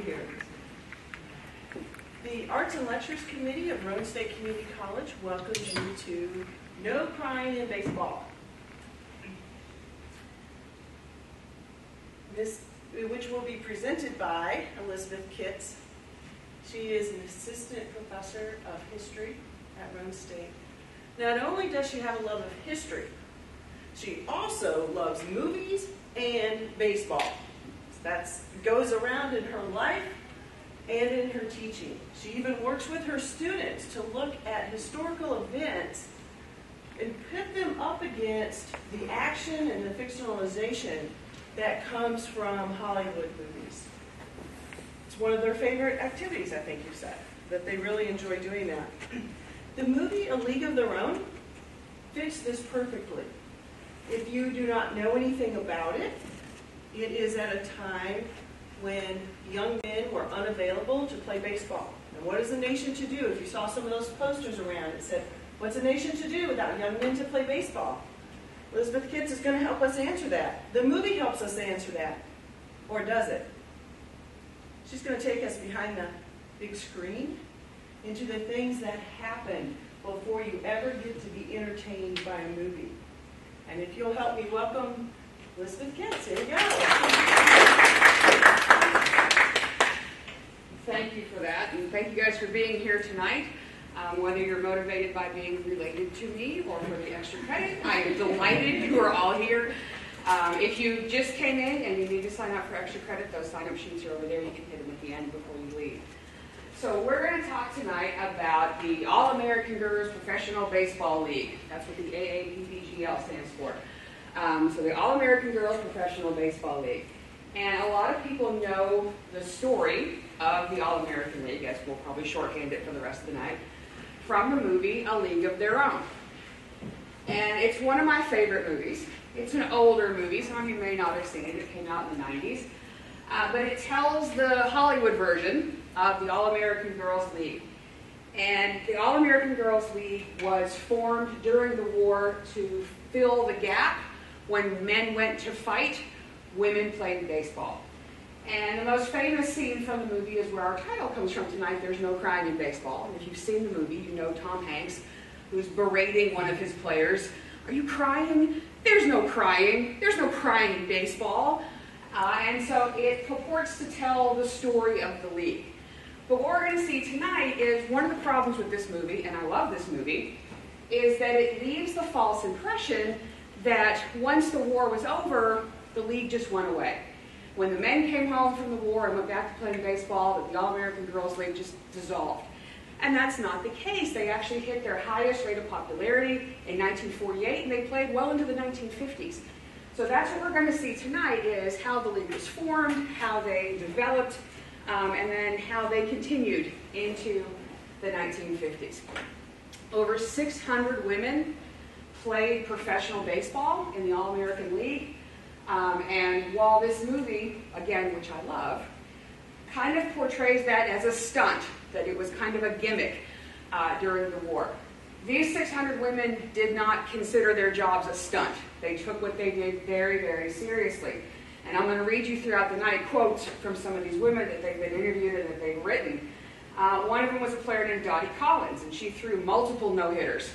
here. The Arts and Lectures Committee of Roane State Community College welcomes you to No Crying in Baseball. This, which will be presented by Elizabeth Kitts. She is an assistant professor of history at Roane State. Not only does she have a love of history, she also loves movies and baseball. That goes around in her life and in her teaching. She even works with her students to look at historical events and put them up against the action and the fictionalization that comes from Hollywood movies. It's one of their favorite activities, I think you said, that they really enjoy doing that. The movie A League of Their Own fits this perfectly. If you do not know anything about it, it is at a time when young men were unavailable to play baseball. And what is the nation to do? If you saw some of those posters around, it said, What's a nation to do without young men to play baseball? Elizabeth Kitts is going to help us answer that. The movie helps us answer that. Or does it? She's going to take us behind the big screen into the things that happen before you ever get to be entertained by a movie. And if you'll help me welcome Elizabeth Kitts, here you go. Thank you for that, and thank you guys for being here tonight. Um, whether you're motivated by being related to me or for the extra credit, I am delighted you are all here. Um, if you just came in and you need to sign up for extra credit, those sign-up sheets are over there. You can hit them at the end before you leave. So we're going to talk tonight about the All-American Girls Professional Baseball League. That's what the AAGPBL stands for. Um, so the All-American Girls Professional Baseball League. And a lot of people know the story of the All-American League, as we'll probably shorthand it for the rest of the night, from the movie A League of Their Own. And it's one of my favorite movies. It's an older movie. Some of you may not have seen it. It came out in the 90s. Uh, but it tells the Hollywood version of the All-American Girls League. And the All-American Girls League was formed during the war to fill the gap when men went to fight, women played baseball. And the most famous scene from the movie is where our title comes from tonight, There's No Crying in Baseball. And if you've seen the movie, you know Tom Hanks, who's berating one of his players. Are you crying? There's no crying. There's no crying in baseball. Uh, and so it purports to tell the story of the league. But what we're going to see tonight is one of the problems with this movie, and I love this movie, is that it leaves the false impression that once the war was over, the league just went away. When the men came home from the war and went back to playing baseball, the All-American Girls League just dissolved. And that's not the case. They actually hit their highest rate of popularity in 1948, and they played well into the 1950s. So that's what we're going to see tonight is how the league was formed, how they developed, um, and then how they continued into the 1950s. Over 600 women played professional baseball in the All-American League. Um, and while this movie, again, which I love, kind of portrays that as a stunt, that it was kind of a gimmick uh, during the war. These 600 women did not consider their jobs a stunt. They took what they did very, very seriously. And I'm going to read you throughout the night quotes from some of these women that they've been interviewed and that they've written. Uh, one of them was a player named Dottie Collins, and she threw multiple no-hitters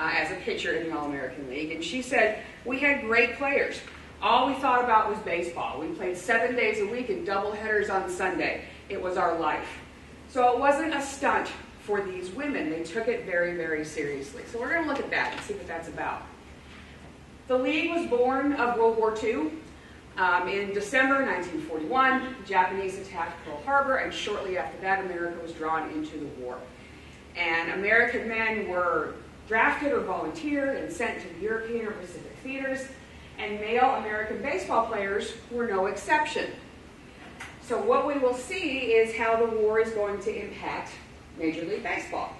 uh, as a pitcher in the All-American League. And she said, we had great players. All we thought about was baseball. We played seven days a week and double headers on Sunday. It was our life. So it wasn't a stunt for these women. They took it very, very seriously. So we're going to look at that and see what that's about. The league was born of World War II. Um, in December 1941, Japanese attacked Pearl Harbor, and shortly after that, America was drawn into the war. And American men were drafted or volunteered and sent to the European or Pacific theaters, and male American baseball players were no exception. So what we will see is how the war is going to impact Major League Baseball.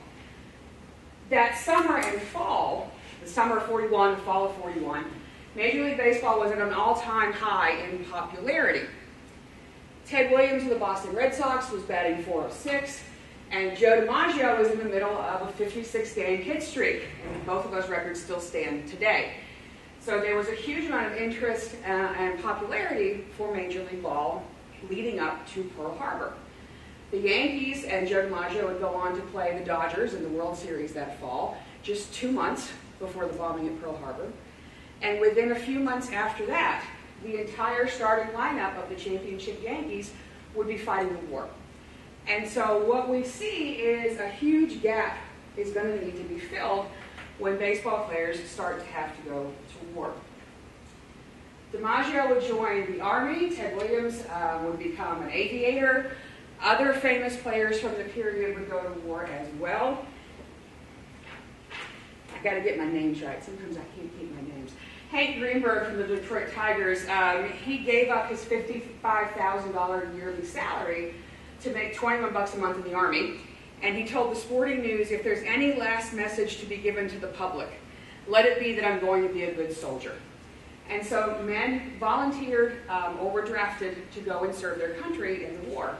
That summer and fall, the summer of 41, the fall of 41, Major League Baseball was at an all-time high in popularity. Ted Williams of the Boston Red Sox was batting 406, and Joe DiMaggio was in the middle of a 56-game hit streak, and both of those records still stand today. So there was a huge amount of interest uh, and popularity for Major League Ball leading up to Pearl Harbor. The Yankees and Joe DiMaggio would go on to play the Dodgers in the World Series that fall, just two months before the bombing at Pearl Harbor. And within a few months after that, the entire starting lineup of the championship Yankees would be fighting the war. And so what we see is a huge gap is going to need to be filled when baseball players start to have to go to war. DiMaggio would join the Army. Ted Williams uh, would become an aviator. Other famous players from the period would go to war as well. I got to get my names right. Sometimes I can't keep my names. Hank Greenberg from the Detroit Tigers, um, he gave up his $55,000 yearly salary to make 21 bucks a month in the Army. And he told the Sporting News, if there's any last message to be given to the public, let it be that I'm going to be a good soldier. And so men volunteered um, or were drafted to go and serve their country in the war.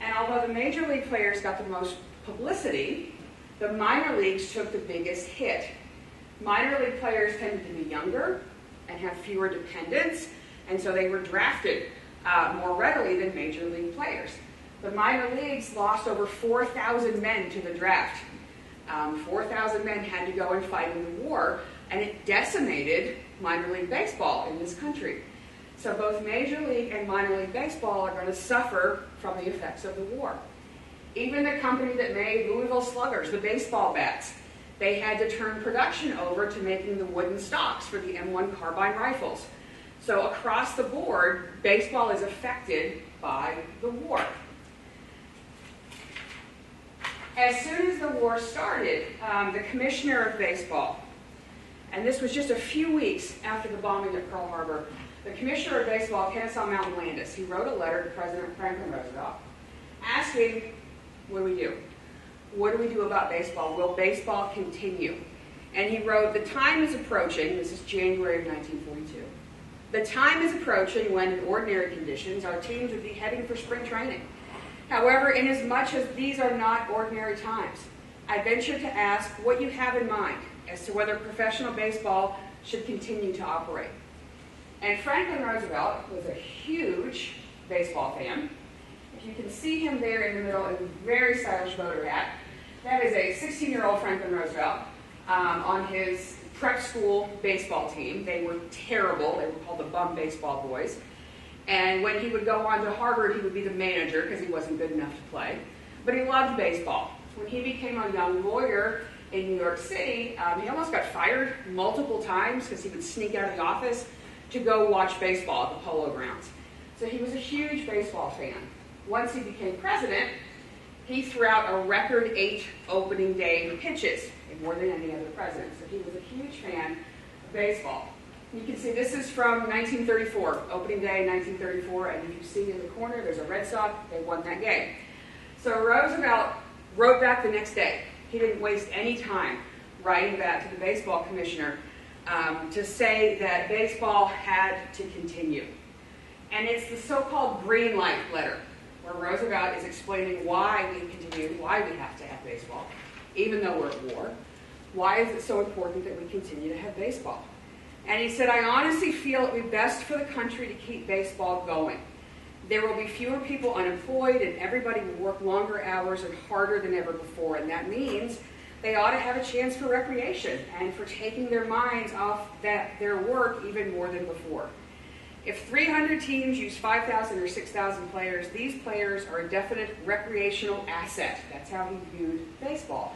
And although the major league players got the most publicity, the minor leagues took the biggest hit. Minor league players tended to be younger and have fewer dependents, and so they were drafted uh, more readily than major league players. The minor leagues lost over 4,000 men to the draft. Um, 4,000 men had to go and fight in the war, and it decimated minor league baseball in this country. So both Major League and minor league baseball are going to suffer from the effects of the war. Even the company that made Louisville Sluggers, the baseball bats, they had to turn production over to making the wooden stocks for the M1 carbine rifles. So across the board, baseball is affected by the war. As soon as the war started, um, the commissioner of baseball, and this was just a few weeks after the bombing of Pearl Harbor, the commissioner of baseball, Kennesaw Mountain Landis, he wrote a letter to President Franklin Roosevelt asking, what do we do? What do we do about baseball? Will baseball continue? And he wrote, the time is approaching, this is January of 1942, the time is approaching when, in ordinary conditions, our teams would be heading for spring training. However, inasmuch as these are not ordinary times, I venture to ask what you have in mind as to whether professional baseball should continue to operate. And Franklin Roosevelt was a huge baseball fan. If you can see him there in the middle in a very stylish boater hat, that is a 16-year-old Franklin Roosevelt um, on his prep school baseball team. They were terrible. They were called the bum baseball boys. And when he would go on to Harvard, he would be the manager because he wasn't good enough to play. But he loved baseball. When he became a young lawyer in New York City, um, he almost got fired multiple times because he would sneak out of the office to go watch baseball at the polo grounds. So he was a huge baseball fan. Once he became president, he threw out a record eight opening day pitches, more than any other president. So he was a huge fan of baseball. You can see this is from 1934, opening day 1934, and you see in the corner, there's a Red Sox. They won that game. So Roosevelt wrote back the next day. He didn't waste any time writing back to the baseball commissioner um, to say that baseball had to continue. And it's the so-called green light letter, where Roosevelt is explaining why we continue, why we have to have baseball, even though we're at war. Why is it so important that we continue to have baseball? And he said, I honestly feel it would be best for the country to keep baseball going. There will be fewer people unemployed, and everybody will work longer hours and harder than ever before. And that means they ought to have a chance for recreation and for taking their minds off that, their work even more than before. If 300 teams use 5,000 or 6,000 players, these players are a definite recreational asset. That's how he viewed baseball.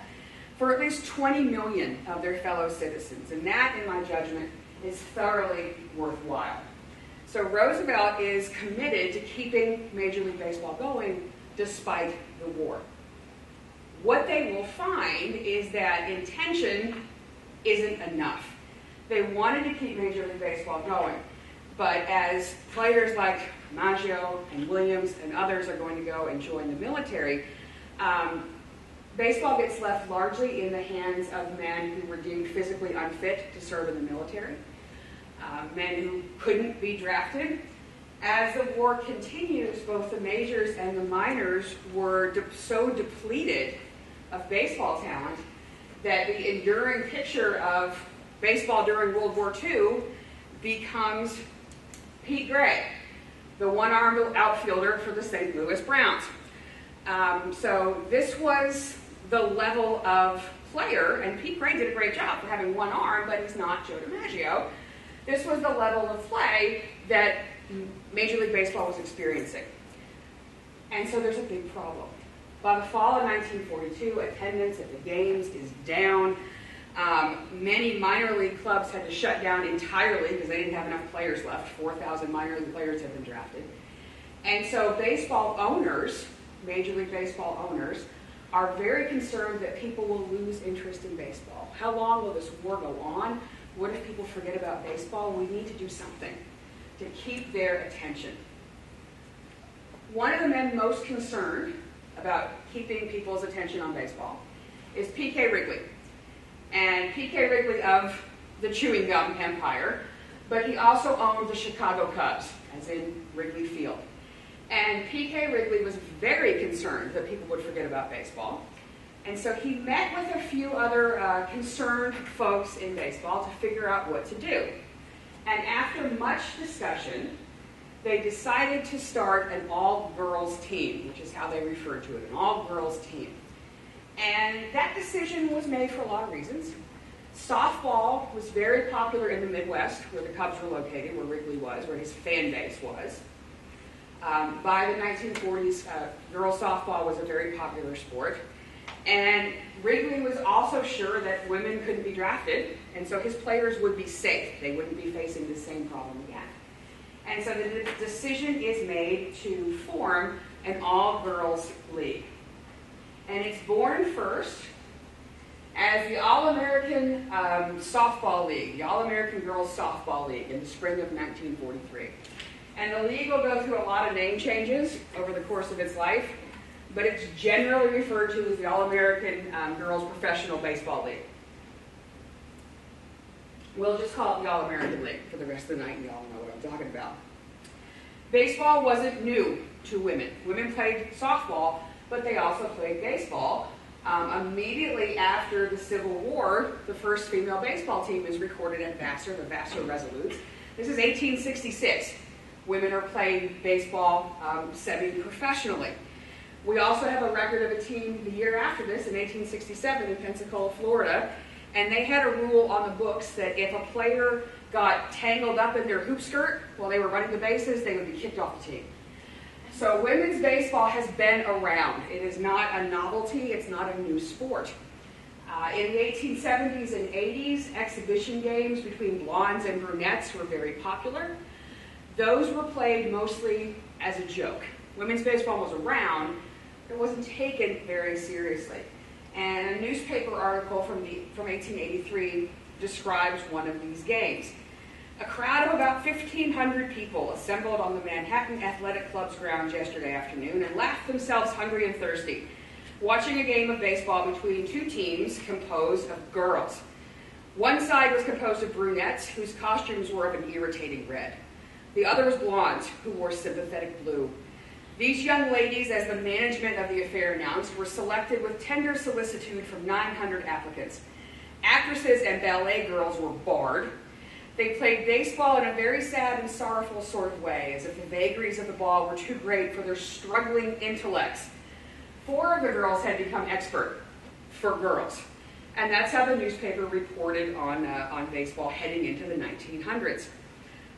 For at least 20 million of their fellow citizens. And that, in my judgment, is thoroughly worthwhile. So Roosevelt is committed to keeping Major League Baseball going despite the war. What they will find is that intention isn't enough. They wanted to keep Major League Baseball going, but as players like Maggio and Williams and others are going to go and join the military, um, baseball gets left largely in the hands of men who were deemed physically unfit to serve in the military uh, men who couldn't be drafted. As the war continues, both the majors and the minors were de- so depleted of baseball talent that the enduring picture of baseball during World War II becomes Pete Gray, the one-armed outfielder for the St. Louis Browns. Um, so this was the level of player, and Pete Gray did a great job for having one arm, but he's not Joe DiMaggio. This was the level of play that Major League Baseball was experiencing. And so there's a big problem. By the fall of 1942, attendance at the games is down. Um, many minor league clubs had to shut down entirely because they didn't have enough players left. 4,000 minor league players had been drafted. And so baseball owners, Major League Baseball owners, are very concerned that people will lose interest in baseball. How long will this war go on? What if people forget about baseball? We need to do something to keep their attention. One of the men most concerned about keeping people's attention on baseball is P.K. Wrigley. And P.K. Wrigley of the chewing gum empire, but he also owned the Chicago Cubs, as in Wrigley Field. And P.K. Wrigley was very concerned that people would forget about baseball. And so he met with a few other uh, concerned folks in baseball to figure out what to do. And after much discussion, they decided to start an all girls team, which is how they referred to it an all girls team. And that decision was made for a lot of reasons. Softball was very popular in the Midwest, where the Cubs were located, where Wrigley was, where his fan base was. Um, by the 1940s, uh, girls softball was a very popular sport. And Wrigley was also sure that women couldn't be drafted, and so his players would be safe. They wouldn't be facing the same problem again. And so the decision is made to form an all girls league. And it's born first as the All American um, Softball League, the All American Girls Softball League in the spring of 1943. And the league will go through a lot of name changes over the course of its life, but it's generally referred to as the All American um, Girls Professional Baseball League. We'll just call it the All American League for the rest of the night, and y'all know what I'm talking about. Baseball wasn't new to women. Women played softball, but they also played baseball. Um, immediately after the Civil War, the first female baseball team is recorded at Vassar, the Vassar Resolutes. This is 1866. Women are playing baseball um, semi-professionally. We also have a record of a team the year after this, in 1867, in Pensacola, Florida, and they had a rule on the books that if a player got tangled up in their hoop skirt while they were running the bases, they would be kicked off the team. So women's baseball has been around. It is not a novelty, it's not a new sport. Uh, in the 1870s and 80s, exhibition games between blondes and brunettes were very popular. Those were played mostly as a joke. Women's baseball was around, it wasn't taken very seriously. And a newspaper article from, the, from 1883 describes one of these games. A crowd of about 1,500 people assembled on the Manhattan Athletic Club's grounds yesterday afternoon and laughed themselves hungry and thirsty, watching a game of baseball between two teams composed of girls. One side was composed of brunettes whose costumes were of an irritating red. The other was blondes who wore sympathetic blue. These young ladies, as the management of the affair announced, were selected with tender solicitude from 900 applicants. Actresses and ballet girls were barred. They played baseball in a very sad and sorrowful sort of way, as if the vagaries of the ball were too great for their struggling intellects. Four of the girls had become expert for girls. And that's how the newspaper reported on, uh, on baseball heading into the 1900s.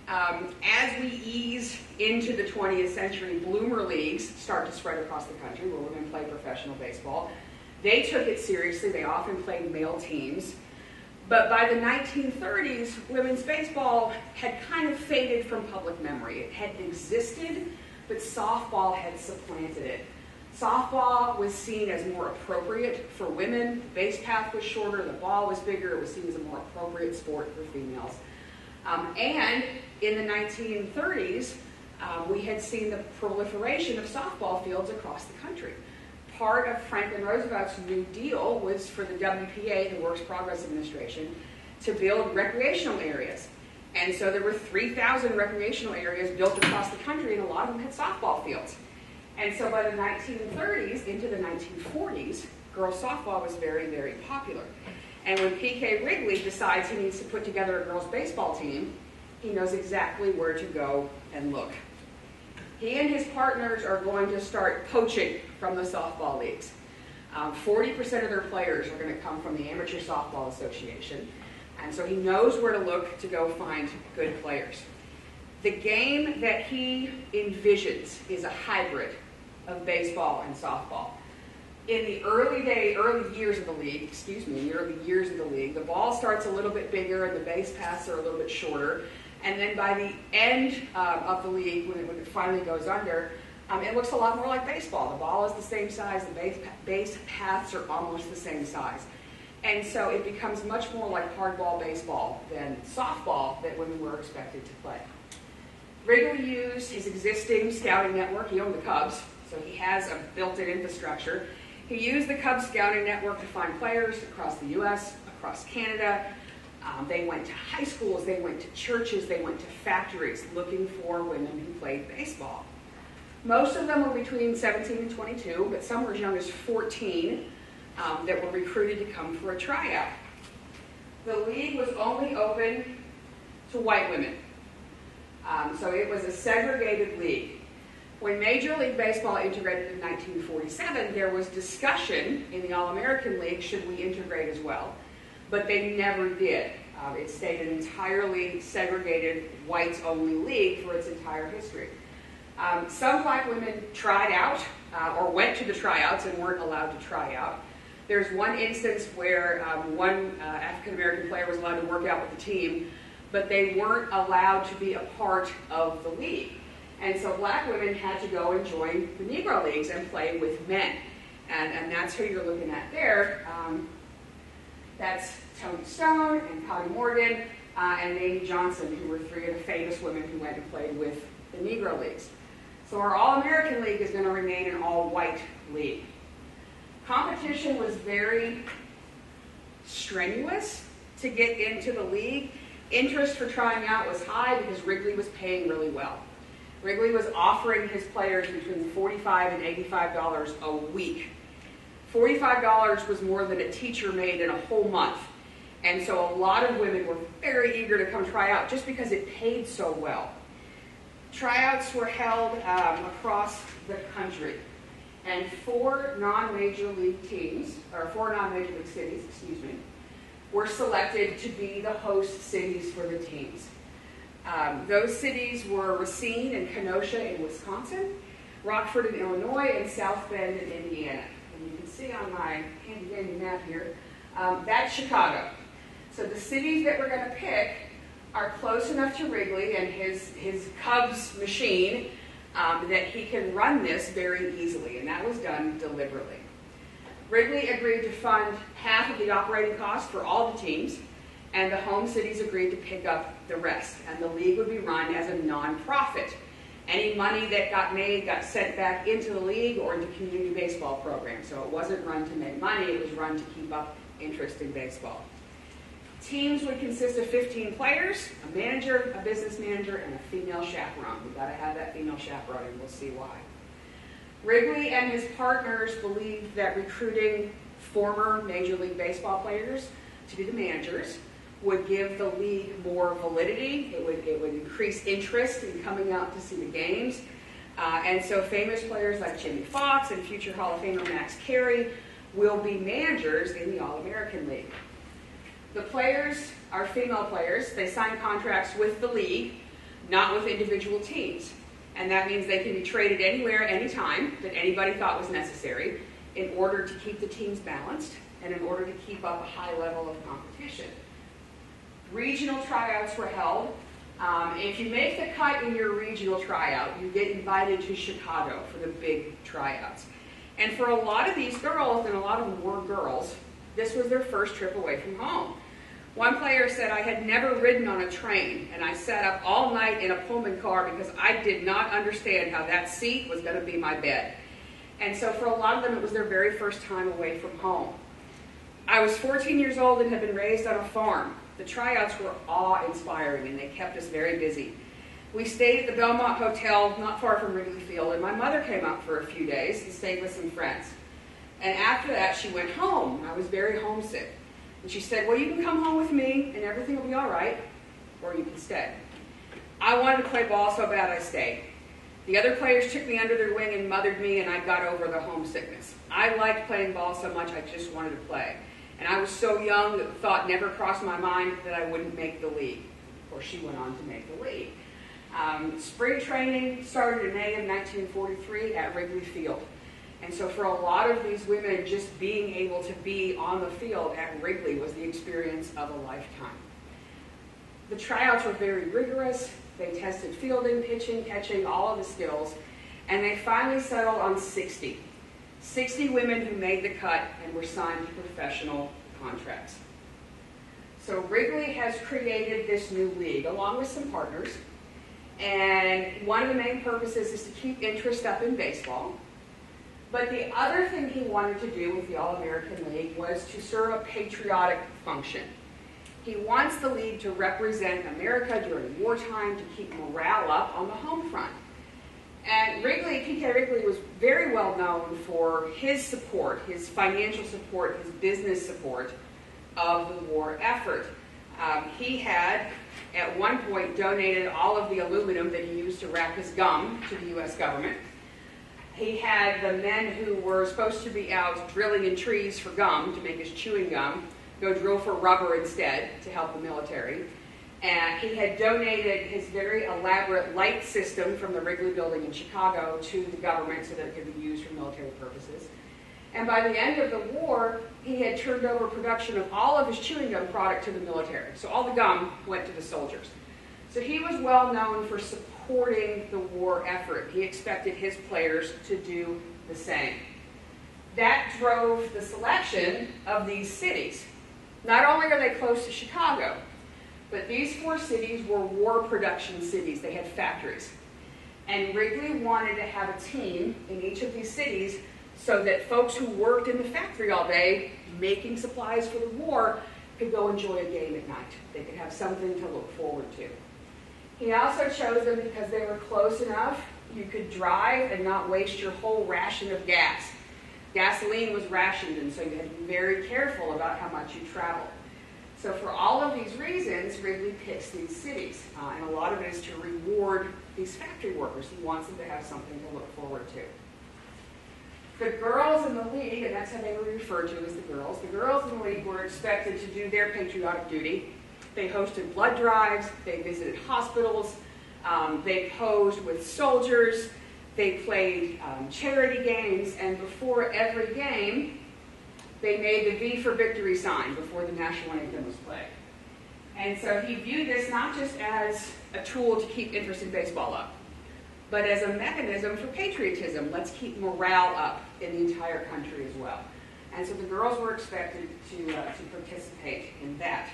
Um, as we ease into the 20th century, bloomer leagues start to spread across the country where women play professional baseball. They took it seriously. They often played male teams. But by the 1930s, women's baseball had kind of faded from public memory. It had existed, but softball had supplanted it. Softball was seen as more appropriate for women. The base path was shorter, the ball was bigger, it was seen as a more appropriate sport for females. Um, and in the 1930s, uh, we had seen the proliferation of softball fields across the country. Part of Franklin Roosevelt's New Deal was for the WPA, the Works Progress Administration, to build recreational areas. And so there were 3,000 recreational areas built across the country, and a lot of them had softball fields. And so by the 1930s into the 1940s, girls softball was very, very popular. And when P.K. Wrigley decides he needs to put together a girls' baseball team, he knows exactly where to go and look. he and his partners are going to start poaching from the softball leagues. Um, 40% of their players are going to come from the Amateur Softball Association, and so he knows where to look to go find good players. The game that he envisions is a hybrid of baseball and softball. In the early day, early years of the league, excuse me, in the early years of the league, the ball starts a little bit bigger and the base paths are a little bit shorter. And then by the end uh, of the league, when it, when it finally goes under, um, it looks a lot more like baseball. The ball is the same size, the base, base paths are almost the same size. And so it becomes much more like hardball baseball than softball that women were expected to play. Wrigley used his existing scouting network. He owned the Cubs, so he has a built-in infrastructure. He used the Cubs scouting network to find players across the U.S., across Canada. Um, they went to high schools, they went to churches, they went to factories looking for women who played baseball. Most of them were between 17 and 22, but some were as young as 14 um, that were recruited to come for a tryout. The league was only open to white women. Um, so it was a segregated league. When Major League Baseball integrated in 1947, there was discussion in the All American League should we integrate as well, but they never did. Uh, it stayed an entirely segregated, whites only league for its entire history. Um, some black women tried out uh, or went to the tryouts and weren't allowed to try out. There's one instance where um, one uh, African American player was allowed to work out with the team, but they weren't allowed to be a part of the league. And so black women had to go and join the Negro Leagues and play with men. And, and that's who you're looking at there. Um, that's Toni Stone and Connie Morgan uh, and Mamie Johnson, who were three of the famous women who went and played with the Negro Leagues. So our All-American League is going to remain an all-white league. Competition was very strenuous to get into the league. Interest for trying out was high because Wrigley was paying really well. Wrigley was offering his players between 45 and $85 a week. $45 was more than a teacher made in a whole month. And so a lot of women were very eager to come try out just because it paid so well. Tryouts were held um, across the country. And four non-major league teams, or four non-major league cities, excuse me, were selected to be the host cities for the teams. Um, those cities were Racine and Kenosha in Wisconsin, Rockford in Illinois, and South Bend in Indiana. And you can see on my handy dandy map here, um, that's Chicago. So the cities that we're going to pick are close enough to Wrigley and his, his Cubs machine um, that he can run this very easily, and that was done deliberately. Wrigley agreed to fund half of the operating costs for all the teams, and the home cities agreed to pick up the rest, and the league would be run as a nonprofit. Any money that got made got sent back into the league or into community baseball programs. So it wasn't run to make money, it was run to keep up interest in baseball. Teams would consist of 15 players, a manager, a business manager, and a female chaperone. We've got to have that female chaperone, and we'll see why. Wrigley and his partners believed that recruiting former Major League Baseball players to be the managers would give the league more validity. It would, it would increase interest in coming out to see the games. Uh, and so famous players like Jimmie Foxx and future Hall of Famer Max Carey will be managers in the All-American League. The players are female players. They sign contracts with the league, not with individual teams. And that means they can be traded anywhere, anytime that anybody thought was necessary in order to keep the teams balanced and in order to keep up a high level of competition. Regional tryouts were held. Um, if you make the cut in your regional tryout, you get invited to Chicago for the big tryouts. And for a lot of these girls, and a lot of them were girls, this was their first trip away from home. One player said, I had never ridden on a train, and I sat up all night in a Pullman car because I did not understand how that seat was going to be my bed. And so for a lot of them, it was their very first time away from home. I was 14 years old and had been raised on a farm. The tryouts were awe-inspiring, and they kept us very busy. We stayed at the Belmont Hotel not far from Wrigley Field, and my mother came up for a few days and stayed with some friends. And after that, she went home. I was very homesick. And she said, Well, you can come home with me and everything will be all right, or you can stay. I wanted to play ball so bad I stayed. The other players took me under their wing and mothered me, and I got over the homesickness. I liked playing ball so much, I just wanted to play. And I was so young that the thought never crossed my mind that I wouldn't make the league. Course, she went on to make the league. Um, spring training started in May of 1943 at Wrigley Field. And so for a lot of these women, just being able to be on the field at Wrigley was the experience of a lifetime. The tryouts were very rigorous. They tested fielding, pitching, catching, all of the skills. And they finally settled on 60. 60 women who made the cut and were signed to professional contracts. So Wrigley has created this new league along with some partners. And one of the main purposes is to keep interest up in baseball. But the other thing he wanted to do with the All American League was to serve a patriotic function. He wants the league to represent America during wartime to keep morale up on the home front. And Wrigley, PK Wrigley was very well known for his support, his financial support, his business support of the war effort. Um, he had, at one point, donated all of the aluminum that he used to wrap his gum to the U.S. government. He had the men who were supposed to be out drilling in trees for gum to make his chewing gum go drill for rubber instead to help the military. And he had donated his very elaborate light system from the Wrigley Building in Chicago to the government so that it could be used for military purposes. And by the end of the war, he had turned over production of all of his chewing gum product to the military. So all the gum went to the soldiers. So he was well known for supporting the war effort. He expected his players to do the same. That drove the selection of these cities. Not only are they close to Chicago, but these four cities were war production cities. They had factories. And Wrigley wanted to have a team in each of these cities so that folks who worked in the factory all day making supplies for the war could go enjoy a game at night. They could have something to look forward to. He also chose them because they were close enough. You could drive and not waste your whole ration of gas. Gasoline was rationed, and so you had to be very careful about how much you traveled. So for all of these reasons, Wrigley picks these cities, uh, and a lot of it is to reward these factory workers. He wants them to have something to look forward to. The girls in the league, and that's how they were referred to as the girls, the girls in the league were expected to do their patriotic duty. They hosted blood drives, they visited hospitals, um, they posed with soldiers, they played um, charity games, and before every game, they made the V for victory sign before the national anthem was played. And so he viewed this not just as a tool to keep interest in baseball up, but as a mechanism for patriotism. Let's keep morale up in the entire country as well. And so the girls were expected to, uh, to participate in that.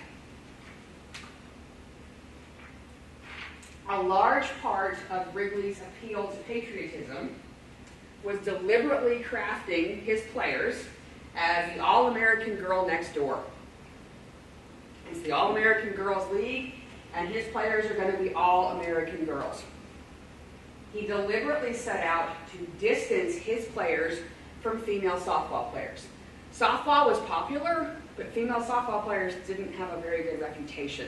A large part of Wrigley's appeal to patriotism was deliberately crafting his players as the All American Girl Next Door. It's the All American Girls League, and his players are going to be All American Girls. He deliberately set out to distance his players from female softball players. Softball was popular, but female softball players didn't have a very good reputation.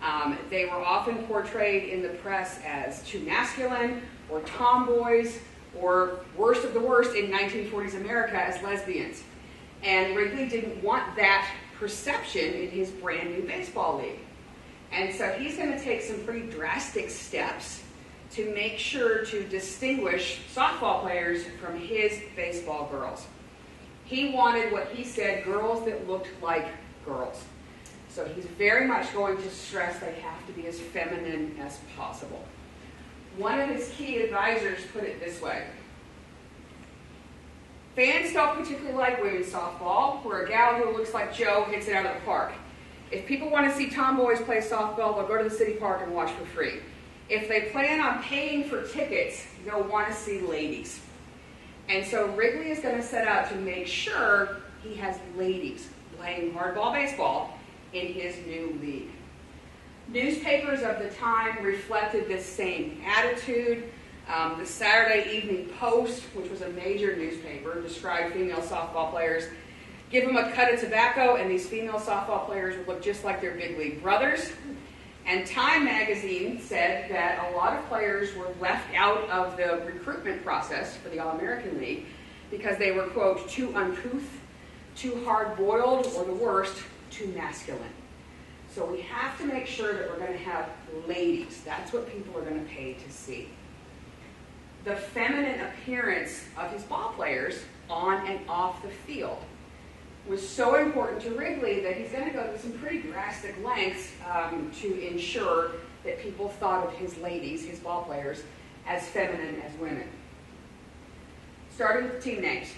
Um, they were often portrayed in the press as too masculine or tomboys or worst of the worst in 1940s America as lesbians. And Wrigley didn't want that perception in his brand new baseball league. And so he's going to take some pretty drastic steps to make sure to distinguish softball players from his baseball girls. He wanted what he said girls that looked like girls. So he's very much going to stress they have to be as feminine as possible. One of his key advisors put it this way Fans don't particularly like women's softball, where a gal who looks like Joe hits it out of the park. If people want to see tomboys play softball, they'll go to the city park and watch for free. If they plan on paying for tickets, they'll want to see ladies. And so Wrigley is going to set out to make sure he has ladies playing hardball baseball in his new league. Newspapers of the time reflected this same attitude. Um, the Saturday Evening Post, which was a major newspaper, described female softball players. Give them a cut of tobacco, and these female softball players would look just like their big league brothers. And Time magazine said that a lot of players were left out of the recruitment process for the All American League because they were, quote, too uncouth, too hard boiled, or the worst, too masculine. So we have to make sure that we're going to have ladies. That's what people are going to pay to see. The feminine appearance of his ball players on and off the field was so important to Wrigley that he's going to go to some pretty drastic lengths um, to ensure that people thought of his ladies, his ball players, as feminine as women. Starting with team names.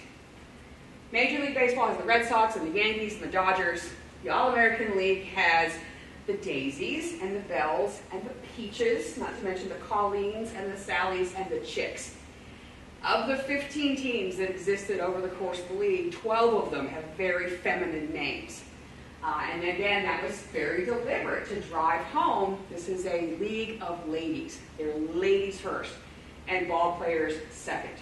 Major League Baseball has the Red Sox and the Yankees and the Dodgers. The All American League has the Daisies and the Belles and the Peaches, not to mention the Colleens and the Sallies and the Chicks. Of the 15 teams that existed over the course of the league, 12 of them have very feminine names. Uh, and again, that was very deliberate to drive home this is a league of ladies. They're ladies first, and ball players second.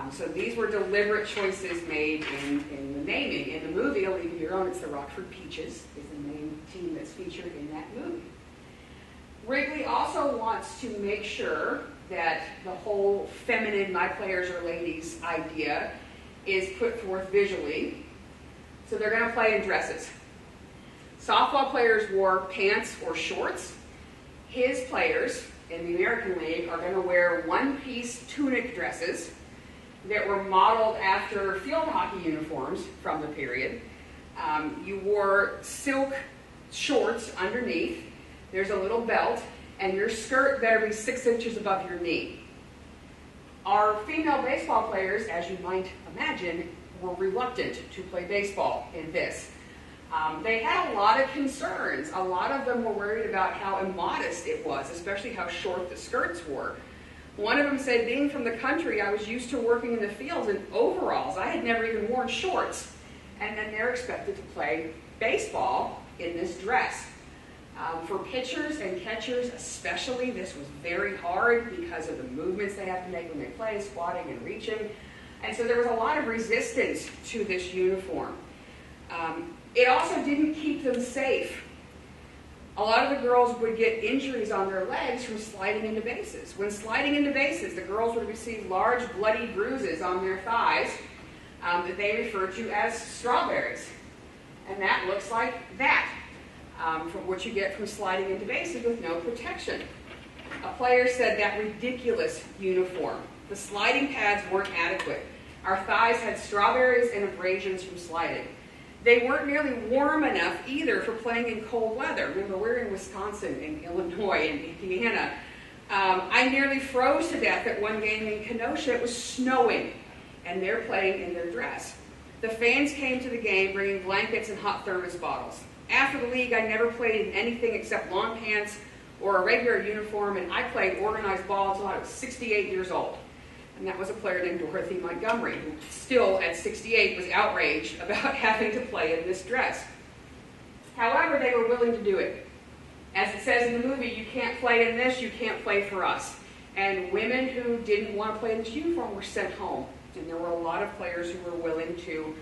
Um, so these were deliberate choices made in, in the naming. In the movie, A League of Your Own, it's the Rockford Peaches, is the main team that's featured in that movie. Wrigley also wants to make sure that the whole feminine my players are ladies idea is put forth visually. So they're going to play in dresses. Softball players wore pants or shorts. His players in the American League are going to wear one piece tunic dresses that were modeled after field hockey uniforms from the period. Um, you wore silk shorts underneath. There's a little belt, and your skirt better be six inches above your knee. Our female baseball players, as you might imagine, were reluctant to play baseball in this. Um, they had a lot of concerns. A lot of them were worried about how immodest it was, especially how short the skirts were. One of them said, being from the country, I was used to working in the fields in overalls. I had never even worn shorts. And then they're expected to play baseball in this dress. Um, for pitchers and catchers especially, this was very hard because of the movements they have to make when they play, squatting and reaching. And so there was a lot of resistance to this uniform. Um, it also didn't keep them safe a lot of the girls would get injuries on their legs from sliding into bases. When sliding into bases, the girls would receive large bloody bruises on their thighs um, that they refer to as strawberries. And that looks like that, um, from what you get from sliding into bases with no protection. A player said that ridiculous uniform. The sliding pads weren't adequate. Our thighs had strawberries and abrasions from sliding. They weren't nearly warm enough either for playing in cold weather. Remember, we're in Wisconsin and Illinois and Indiana. Um, I nearly froze to death at one game in Kenosha. It was snowing, and they're playing in their dress. The fans came to the game bringing blankets and hot thermos bottles. After the league, I never played in anything except long pants or a regular uniform, and I played organized ball until I was 68 years old and that was a player named Dorothy Montgomery, who still at 68 was outraged about having to play in this dress. However, they were willing to do it. As it says in the movie, you can't play in this, you can't play for us. And women who didn't want to play in this uniform were sent home. And there were a lot of players who were willing to,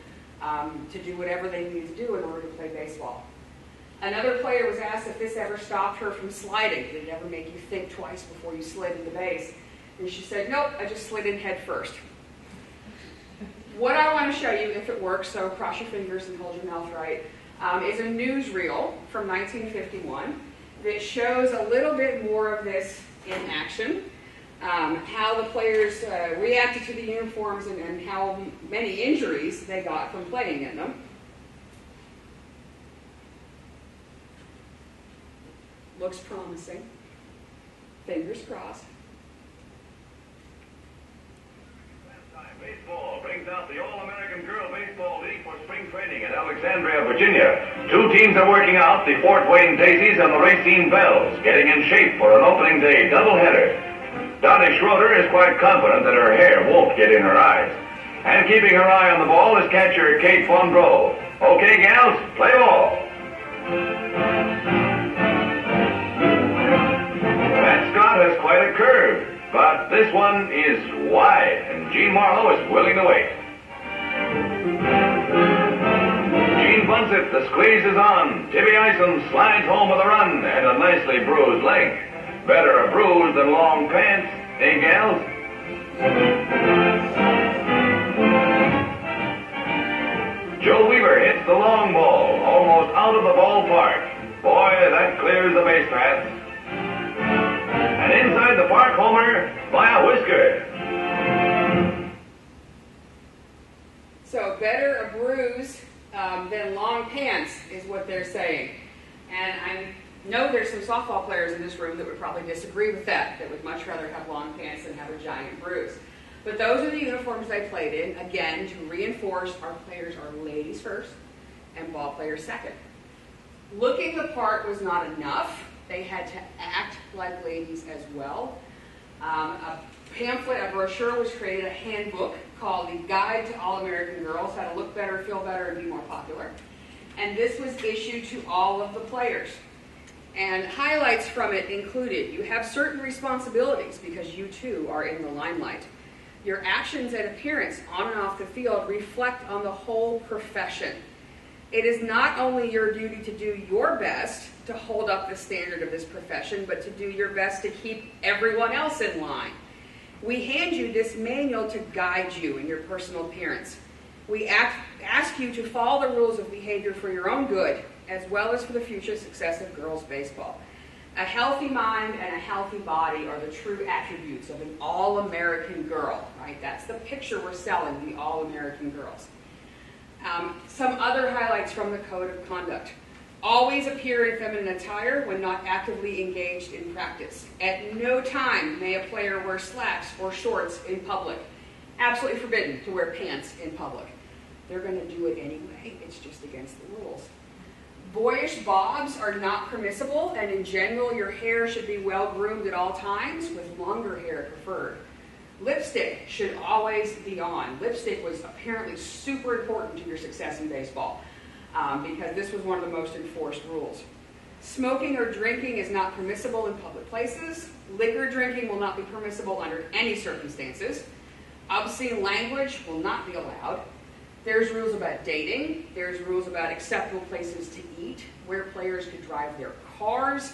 um, to do whatever they needed to do in order to play baseball. Another player was asked if this ever stopped her from sliding. Did it ever make you think twice before you slid into base? And she said, nope, I just slid in head first. What I want to show you, if it works, so cross your fingers and hold your mouth right, um, is a newsreel from 1951 that shows a little bit more of this in action. Um, how the players uh, reacted to the uniforms and, and how many injuries they got from playing in them. Looks promising. Fingers crossed. Baseball brings out the All-American Girl Baseball League for spring training in Alexandria, Virginia. Two teams are working out, the Fort Wayne Daisies and the Racine Belles, getting in shape for an opening day doubleheader. Dottie Schroeder is quite confident that her hair won't get in her eyes. And keeping her eye on the ball is catcher Kate Vonderau. Okay, gals, play ball. Pat Scott has quite a curve. But this one is wide, and Jean Marlowe is willing to wait. Jean bunts the squeeze is on. Tiby Eisen slides home with a run and a nicely bruised leg. Better a bruise than long pants, eh, gals? Jo Weaver hits the long ball, almost out of the ballpark. Boy, that clears the base paths. And inside the park homer by a whisker. So better a bruise um, than long pants is what they're saying. And I know there's some softball players in this room that would probably disagree with that, that would much rather have long pants than have a giant bruise. But those are the uniforms they played in, again, to reinforce our players are ladies first and ball players second. Looking the part was not enough. They had to act like ladies as well. Um, a pamphlet, a brochure was created, a handbook called The Guide to All American Girls, How to Look Better, Feel Better, and Be More Popular. And this was issued to all of the players. And highlights from it included you have certain responsibilities because you too are in the limelight. Your actions and appearance on and off the field reflect on the whole profession. It is not only your duty to do your best to hold up the standard of this profession, but to do your best to keep everyone else in line. We hand you this manual to guide you in your personal appearance. We ask you to follow the rules of behavior for your own good, as well as for the future success of girls baseball. A healthy mind and a healthy body are the true attributes of an all American girl, right? That's the picture we're selling, the all American girls. Um, some other highlights from the Code of Conduct. Always appear in feminine attire when not actively engaged in practice. At no time may a player wear slacks or shorts in public. Absolutely forbidden to wear pants in public. They're going to do it anyway, it's just against the rules. Boyish bobs are not permissible, and in general, your hair should be well groomed at all times, with longer hair preferred. Lipstick should always be on. Lipstick was apparently super important to your success in baseball um, because this was one of the most enforced rules. Smoking or drinking is not permissible in public places. Liquor drinking will not be permissible under any circumstances. Obscene language will not be allowed. There's rules about dating. There's rules about acceptable places to eat, where players could drive their cars,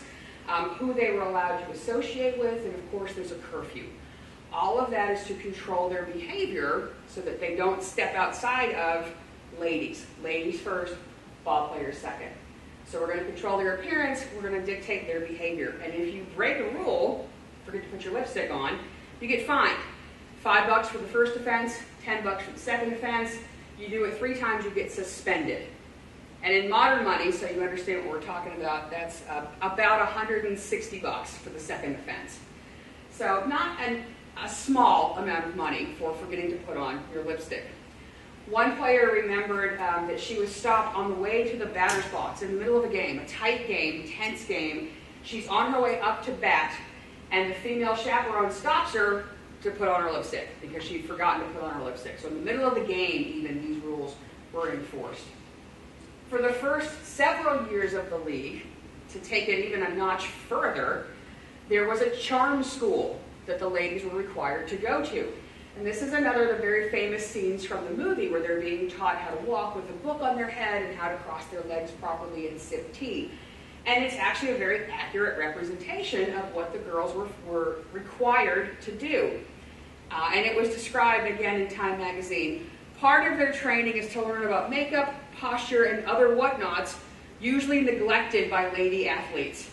um, who they were allowed to associate with, and of course, there's a curfew. All of that is to control their behavior so that they don't step outside of ladies. Ladies first, ball players second. So we're going to control their appearance, we're going to dictate their behavior. And if you break a rule, forget to put your lipstick on, you get fined. Five bucks for the first offense, ten bucks for the second offense. You do it three times, you get suspended. And in modern money, so you understand what we're talking about, that's uh, about 160 bucks for the second offense. So not an, a small amount of money for forgetting to put on your lipstick. One player remembered um, that she was stopped on the way to the batter's box in the middle of a game, a tight game, tense game. She's on her way up to bat, and the female chaperone stops her to put on her lipstick because she'd forgotten to put on her lipstick. So in the middle of the game, even these rules were enforced. For the first several years of the league, to take it even a notch further, there was a charm school that the ladies were required to go to. And this is another of the very famous scenes from the movie where they're being taught how to walk with a book on their head and how to cross their legs properly and sip tea. And it's actually a very accurate representation of what the girls were, were required to do. Uh, and it was described again in Time magazine. Part of their training is to learn about makeup, posture, and other whatnots, usually neglected by lady athletes.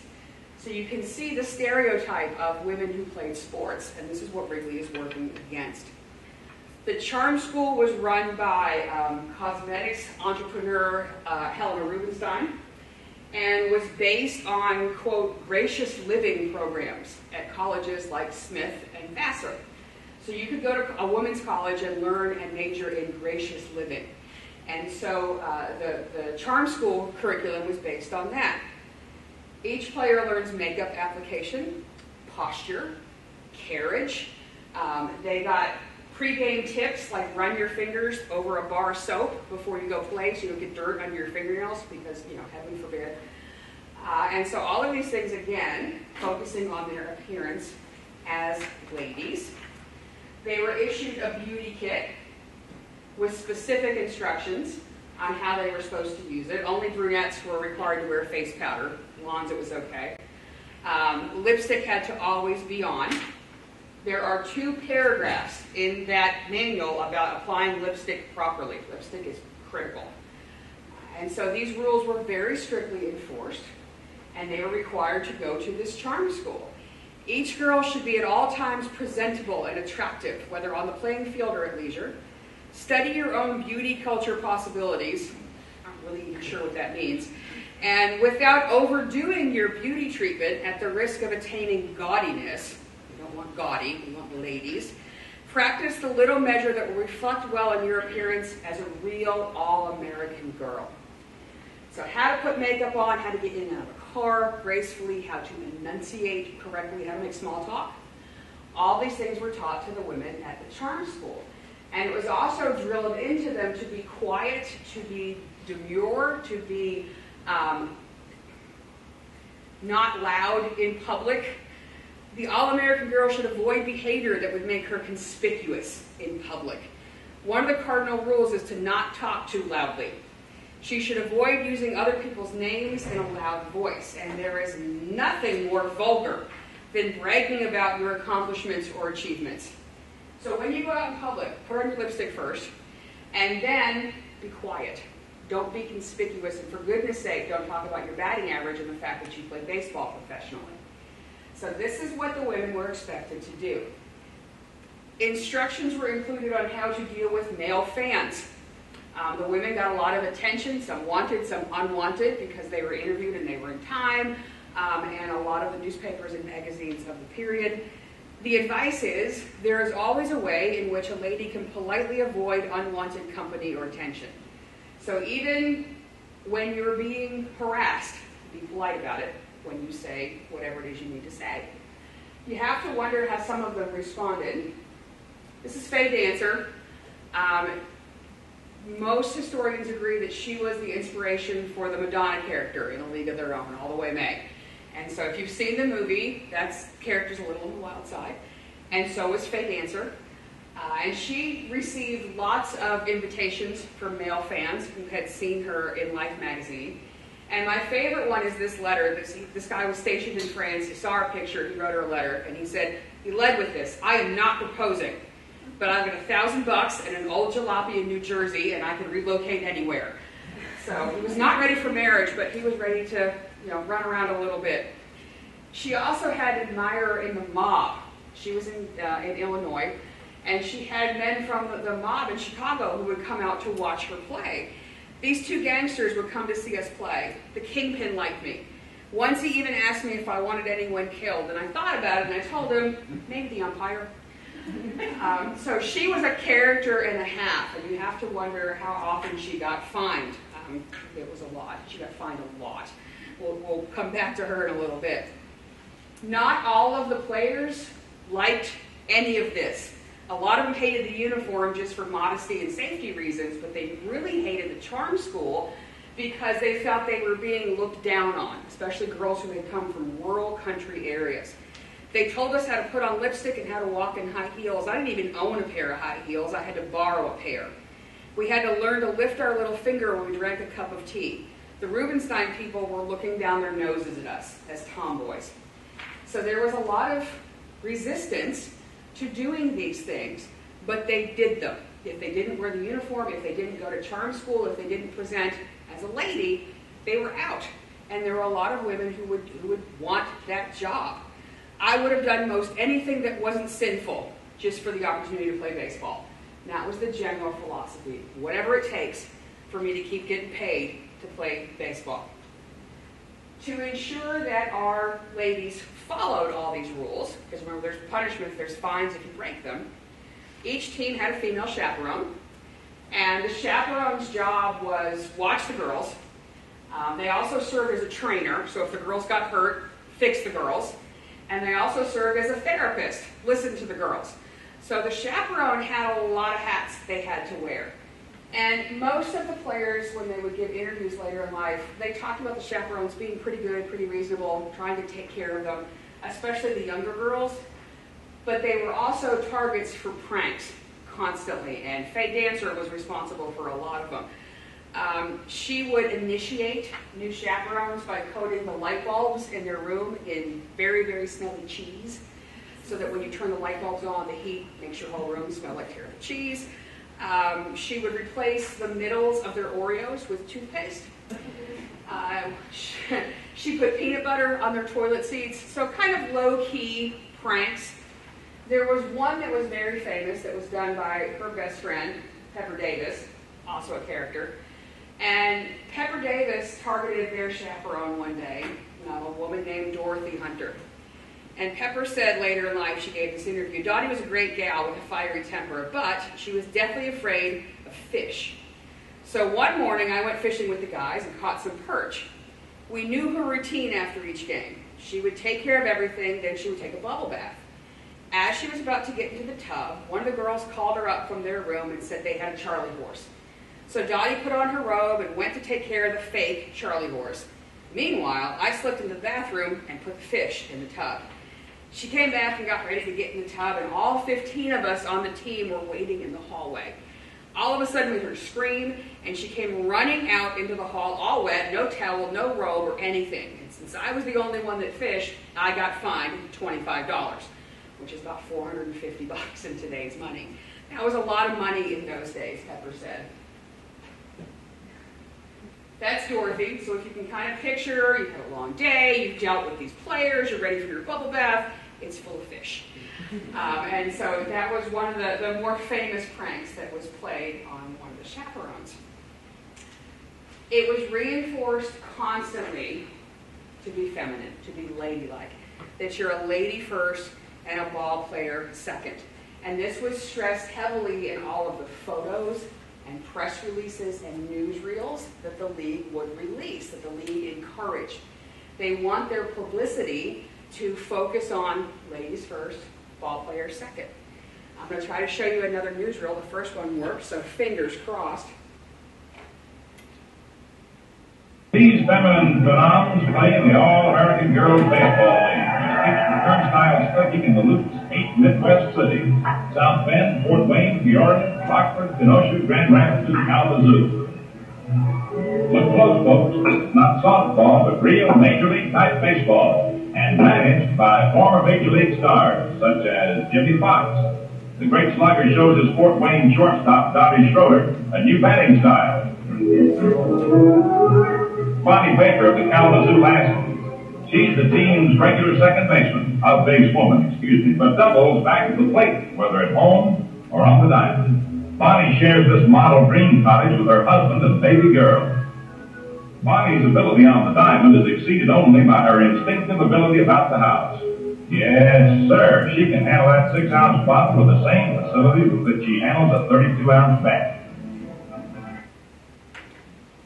So you can see the stereotype of women who played sports, and this is what Wrigley is working against. The Charm School was run by um, cosmetics entrepreneur uh, Helena Rubinstein and was based on, quote, gracious living programs at colleges like Smith and Vassar. So you could go to a women's college and learn and major in gracious living. And so uh, the, the Charm School curriculum was based on that. Each player learns makeup application, posture, carriage. Um, they got pre-game tips like run your fingers over a bar of soap before you go play so you don't get dirt under your fingernails because, you know, heaven forbid. Uh, and so all of these things, again, focusing on their appearance as ladies. They were issued a beauty kit with specific instructions on how they were supposed to use it. Only brunettes were required to wear face powder. Blondes, it was okay. Um, lipstick had to always be on. There are two paragraphs in that manual about applying lipstick properly. Lipstick is critical. And so these rules were very strictly enforced, and they were required to go to this charm school. Each girl should be at all times presentable and attractive, whether on the playing field or at leisure. Study your own beauty culture possibilities. I'm not really sure what that means. And without overdoing your beauty treatment at the risk of attaining gaudiness, we don't want gaudy, we want ladies. Practice the little measure that will reflect well on your appearance as a real all American girl. So, how to put makeup on, how to get in and out of a car gracefully, how to enunciate correctly, how to make small talk. All these things were taught to the women at the charm school. And it was also drilled into them to be quiet, to be demure, to be um, not loud in public. The all American girl should avoid behavior that would make her conspicuous in public. One of the cardinal rules is to not talk too loudly. She should avoid using other people's names in a loud voice. And there is nothing more vulgar than bragging about your accomplishments or achievements. So when you go out in public, put on your lipstick first, and then be quiet. Don't be conspicuous, and for goodness sake, don't talk about your batting average and the fact that you play baseball professionally. So this is what the women were expected to do. Instructions were included on how to deal with male fans. Um, the women got a lot of attention, some wanted, some unwanted, because they were interviewed and they were in time, um, and a lot of the newspapers and magazines of the period. The advice is there is always a way in which a lady can politely avoid unwanted company or attention. So even when you're being harassed, be polite about it when you say whatever it is you need to say. You have to wonder how some of them responded. This is Faye Dancer. Um, most historians agree that she was the inspiration for the Madonna character in A League of Their Own, All the Way Mae. And so if you've seen the movie, that's character's a little on the wild side. And so was Faye Dancer. Uh, and she received lots of invitations from male fans who had seen her in Life magazine. And my favorite one is this letter. This, this guy was stationed in France. He saw her picture. He wrote her a letter. And he said, he led with this I am not proposing, but I've got a thousand bucks and an old jalopy in New Jersey, and I can relocate anywhere. So he was not ready for marriage, but he was ready to you know, run around a little bit. She also had an admirer in the mob. She was in, uh, in Illinois, and she had men from the, mob in Chicago who would come out to watch her play. These two gangsters would come to see us play. The kingpin liked me. Once he even asked me if I wanted anyone killed, and I thought about it, and I told him, maybe the umpire. Um, so she was a character and a half, and you have to wonder how often she got fined. Um, it was a lot. She got fined a lot. We'll, we'll come back to her in a little bit. Not all of the players liked any of this. A lot of them hated the uniform just for modesty and safety reasons, but they really hated the charm school because they felt they were being looked down on, especially girls who had come from rural country areas. They told us how to put on lipstick and how to walk in high heels. I didn't even own a pair of high heels, I had to borrow a pair. We had to learn to lift our little finger when we drank a cup of tea. The Rubinstein people were looking down their noses at us as tomboys. So there was a lot of resistance to doing these things, but they did them. If they didn't wear the uniform, if they didn't go to charm school, if they didn't present as a lady, they were out. And there were a lot of women who would, who would want that job. I would have done most anything that wasn't sinful just for the opportunity to play baseball. And that was the general philosophy. Whatever it takes for me to keep getting paid to play baseball. To ensure that our ladies followed all these rules, because remember there's punishments, there's fines if you break them, each team had a female chaperone. And the chaperone's job was watch the girls. Um, they also served as a trainer, so if the girls got hurt, fix the girls. And they also served as a therapist, listen to the girls. So the chaperone had a lot of hats they had to wear. And most of the players, when they would give interviews later in life, they talked about the chaperones being pretty good, pretty reasonable, trying to take care of them, especially the younger girls. But they were also targets for pranks constantly, and Faye Dancer was responsible for a lot of them. Um, she would initiate new chaperones by coating the light bulbs in their room in very, very smelly cheese, so that when you turn the light bulbs on, the heat makes your whole room smell like terrible cheese. Um, she would replace the middles of their Oreos with toothpaste. Uh, she, put peanut butter on their toilet seats, so kind of low key pranks. There was one that was very famous that was done by her best friend, Pepper Davis, also a character. And Pepper Davis targeted their chaperone one day, a woman named Dorothy Hunter. And Pepper said later in life, she gave this interview, Dottie was a great gal with a fiery temper, but she was deathly afraid of fish. So one morning I went fishing with the guys and caught some perch. We knew her routine after each game. She would take care of everything, then she would take a bubble bath. As she was about to get into the tub, one of the girls called her up from their room and said they had a Charlie horse. So Dottie put on her robe and went to take care of the fake Charlie horse. Meanwhile, I slipped into the bathroom and put the fish in the tub. She came back and got ready to get in the tub, and all 15 of us on the team were waiting in the hallway. All of a sudden, we heard a scream, and she came running out into the hall, all wet, no towel, no robe, or anything. And since I was the only one that fished, I got fined $25, which is about 450 bucks in today's money. That was a lot of money in those days, Pepper said. That's Dorothy. So if you can kind of picture you've had a long day, you've dealt with these players, you're ready for your bubble bath, it's full of fish. Um, and so that was one of the, the more famous pranks that was played on one of the chaperones. It was reinforced constantly to be feminine, to be ladylike, that you're a lady first and a ball player second. And this was stressed heavily in all of the photos and press releases and newsreels that the league would release, that the league encouraged. They want their publicity to focus on ladies first, ball players second. I'm going to try to show you another newsreel. The first one worked, so fingers crossed. These feminine phenoms play in the All-American Girls Baseball League. Featuring turnstiles clicking in the loop's eight Midwest cities. South Bend, Fort Wayne, Peoria, Rockford, Kenosha, Grand Rapids, and Kalamazoo. Look close, folks. Not softball, but real Major League type baseball. And managed by former Major League stars, such as Jimmie Foxx. The great slugger shows his Fort Wayne shortstop, Bobby Schroeder, a new batting style. Bonnie Baker of the Kalamazoo Lassies. She's the team's regular second baseman, a base woman, excuse me, but doubles back to the plate, whether at home or on the diamond. Bonnie shares this model dream cottage with her husband and baby girl. Bonnie's ability on the diamond is exceeded only by her instinctive ability about the house. Yes, sir, she can handle that six-ounce bottle with the same facility with which she handles a 32-ounce bat.